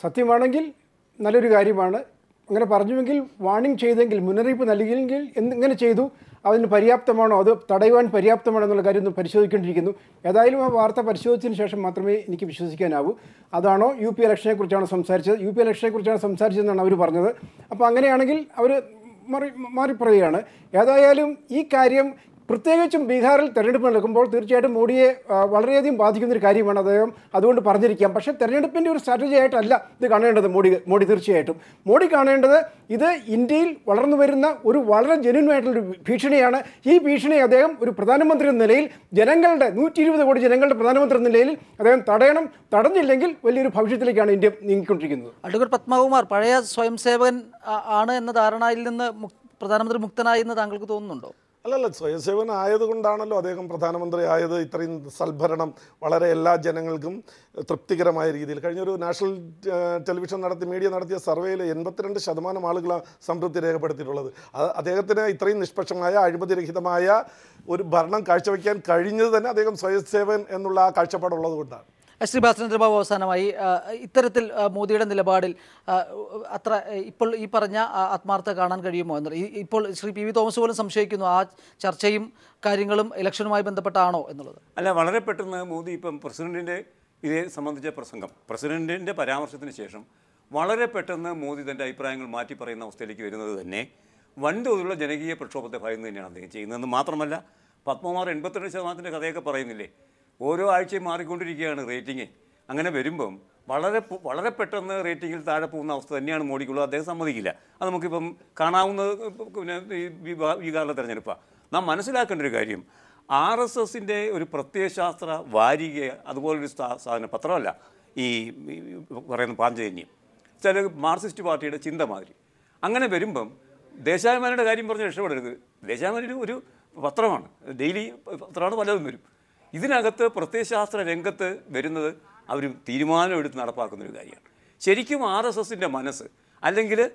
സത്യമാണെങ്കിൽ നല്ലൊരു കാര്യമാണ്. അങ്ങനെ പറഞ്ഞുവെങ്കിൽ വാണിംഗ് ചെയ്തെങ്കിൽ മുന്നറിയിപ്പ് നൽകിയെങ്കിൽ എന്തിങ്ങനെ ചെയ്തു? അതിന് പര്യാപ്തമാണോ? അത് തടയുവാൻ പര്യാപ്തമാണോ എന്നുള്ള കാര്യം ഒന്ന് പരിശോധിക്കേണ്ടിയിരിക്കുന്നു. ഏതായാലും ആ വാർത്ത പരിശോധിച്ചതിന് ശേഷം മാത്രമേ എനിക്ക് വിശ്വസിക്കാനാവൂ. അതാണോ യു പി ഇലക്ഷനെ കുറിച്ചാണ് സംസാരിച്ചത്? യു പി ഇലക്ഷനെ കുറിച്ചാണ് സംസാരിച്ചതെന്നാണ് അവർ പറഞ്ഞത്. അപ്പോൾ അങ്ങനെയാണെങ്കിൽ അവർ മാറി മാറിപ്പറയുകയാണ്. ഏതായാലും ഈ കാര്യം പ്രത്യേകിച്ചും ബീഹാറിൽ തെരഞ്ഞെടുപ്പ് നടക്കുമ്പോൾ തീർച്ചയായിട്ടും മോഡിയെ വളരെയധികം ബാധിക്കുന്ന ഒരു കാര്യമാണ് അദ്ദേഹം അതുകൊണ്ട് പറഞ്ഞിരിക്കാം. പക്ഷേ തെരഞ്ഞെടുപ്പിന്റെ ഒരു സ്ട്രാറ്റജി ആയിട്ടല്ല ഇത് കാണേണ്ടത് മോഡി മോഡി തീർച്ചയായിട്ടും. മോഡി കാണേണ്ടത് ഇത് ഇന്ത്യയിൽ വളർന്നു വരുന്ന ഒരു വളരെ ജെന്യൂൻ ആയിട്ടുള്ളൊരു ഭീഷണിയാണ്. ഈ ഭീഷണി അദ്ദേഹം ഒരു പ്രധാനമന്ത്രി എന്ന നിലയിൽ ജനങ്ങളുടെ നൂറ്റി ഇരുപത് കോടി ജനങ്ങളുടെ പ്രധാനമന്ത്രി എന്ന നിലയിൽ അദ്ദേഹം തടയണം. തടഞ്ഞില്ലെങ്കിൽ വലിയൊരു ഭവിഷ്യത്തിലേക്കാണ് ഇന്ത്യ നീങ്ങിക്കൊണ്ടിരിക്കുന്നത്. അഡ്വക്കേറ്റ് പത്മകുമാർ പഴയ സ്വയംസേവകൻ ആണ് എന്ന ധാരണയിൽ നിന്ന് പ്രധാനമന്ത്രി മുക്തനായി എന്ന് താങ്കൾക്ക് തോന്നുന്നുണ്ടോ? അല്ലല്ല സ്വയംസേവൻ ആയതുകൊണ്ടാണല്ലോ അദ്ദേഹം പ്രധാനമന്ത്രി ആയത്. ഇത്രയും സൽഭരണം വളരെ എല്ലാ ജനങ്ങൾക്കും തൃപ്തികരമായ രീതിയിൽ. കഴിഞ്ഞൊരു നാഷണൽ ടെലിവിഷൻ നടത്തി മീഡിയ നടത്തിയ സർവേയിൽ എൺപത്തിരണ്ട് ശതമാനം ആളുകളാണ് സംതൃപ്തി രേഖപ്പെടുത്തിയിട്ടുള്ളത്. അദ്ദേഹത്തിന് ഇത്രയും നിഷ്പക്ഷമായ അഴിമതിരഹിതമായ ഒരു ഭരണം കാഴ്ചവെക്കാൻ കഴിഞ്ഞത് തന്നെ അദ്ദേഹം സ്വയംസേവൻ എന്നുള്ള ആ കാഴ്ചപ്പാടുള്ളത് കൊണ്ടാണ് ശ്രീ ഭാസ്കരേന്ദ്രബാബു അവസാനമായി ഇത്തരത്തിൽ മോദിയുടെ നിലപാടിൽ അത്ര ഇപ്പോൾ ഈ പറഞ്ഞ ആത്മാർത്ഥ കാണാൻ കഴിയുമോ എന്നത് ഇപ്പോൾ ശ്രീ പി വി തോമസ് പോലും സംശയിക്കുന്നു ആ ചർച്ചയും കാര്യങ്ങളും ഇലക്ഷനുമായി ബന്ധപ്പെട്ടാണോ എന്നുള്ളത്. അല്ല വളരെ പെട്ടെന്ന് മോദി ഇപ്പം പ്രസിഡന്റിന്റെ ഇതേ സംബന്ധിച്ച പ്രസംഗം പ്രസിഡന്റിന്റെ പരാമർശത്തിന് ശേഷം വളരെ പെട്ടെന്ന് മോദി തന്റെ അഭിപ്രായങ്ങൾ മാറ്റി പറയുന്ന അവസ്ഥയിലേക്ക് വരുന്നത് തന്നെ വൻതോതിലുള്ള ജനകീയ പ്രക്ഷോഭത്തെ ഭയന്ന് തന്നെയാണ് അദ്ദേഹം ചെയ്യുന്നതെന്ന് മാത്രമല്ല പത്മകുമാർ എൺപത്തിരണ്ട് ശതമാനത്തിന്റെ കഥയൊക്കെ പറയുന്നില്ലേ? ഓരോ ആഴ്ചയും മാറിക്കൊണ്ടിരിക്കുകയാണ് റേറ്റിംഗ്. അങ്ങനെ വരുമ്പം വളരെ വളരെ പെട്ടെന്ന് റേറ്റിങ്ങിൽ താഴെ പോകുന്ന അവസ്ഥ തന്നെയാണ് മോഡിക്കുള്ളത്. അദ്ദേഹം സമ്മതിക്കില്ല. അത് നമുക്കിപ്പം കാണാവുന്ന പിന്നെ ഈ ബീഹാ- ബീഹാറിലെ തെരഞ്ഞെടുപ്പാണ് നാം മനസ്സിലാക്കേണ്ട ഒരു കാര്യം ആർ എസ് എസിന്റെ ഒരു പ്രത്യയശാസ്ത്ര വാരിക അതുപോലൊരു സാധനം പത്രമല്ല ഈ പറയുന്ന പാഞ്ചജന്യം. ചില മാർക്സിസ്റ്റ് പാർട്ടിയുടെ ചിന്ത മാതിരി. അങ്ങനെ വരുമ്പം ദേശാഭിമാനിയുടെ കാര്യം പറഞ്ഞ് രക്ഷപ്പെടരുത്. ദേശാഭിമാനി ഒരു പത്രമാണ്. ഡെയിലി പത്രമാണ് പലതും വരും. ഇതിനകത്ത് പ്രത്യയശാസ്ത്ര രംഗത്ത് വരുന്നത് അവർ തീരുമാനമെടുത്ത് നടപ്പാക്കുന്ന ഒരു കാര്യമാണ്. ശരിക്കും ആർ എസ് എസിന്റെ മനസ്സ് അല്ലെങ്കിൽ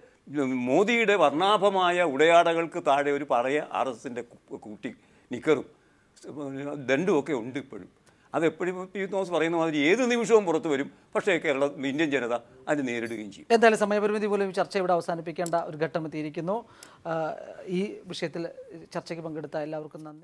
മോദിയുടെ വർണാഭമായ ഉടയാടകൾക്ക് താഴെ ഒരു പറയ ആർ എസ് എസിന്റെ കൂട്ടി നിക്കറും ദണ്ടും ഒക്കെ ഉണ്ട് ഇപ്പോഴും. അതെപ്പോഴും പി തോമസ് പറയുന്ന മാതിരി ഏത് നിമിഷവും പുറത്തു വരും. പക്ഷേ കേരള ഇന്ത്യൻ ജനത അത് നേരിടുകയും ചെയ്യും. എന്തായാലും സമയപരിമിതി പോലും ചർച്ച ഇവിടെ അവസാനിപ്പിക്കേണ്ട ഒരു ഘട്ടം എത്തിയിരിക്കുന്നു. ഈ വിഷയത്തിൽ ചർച്ചയ്ക്ക് പങ്കെടുത്ത എല്ലാവർക്കും നന്ദി.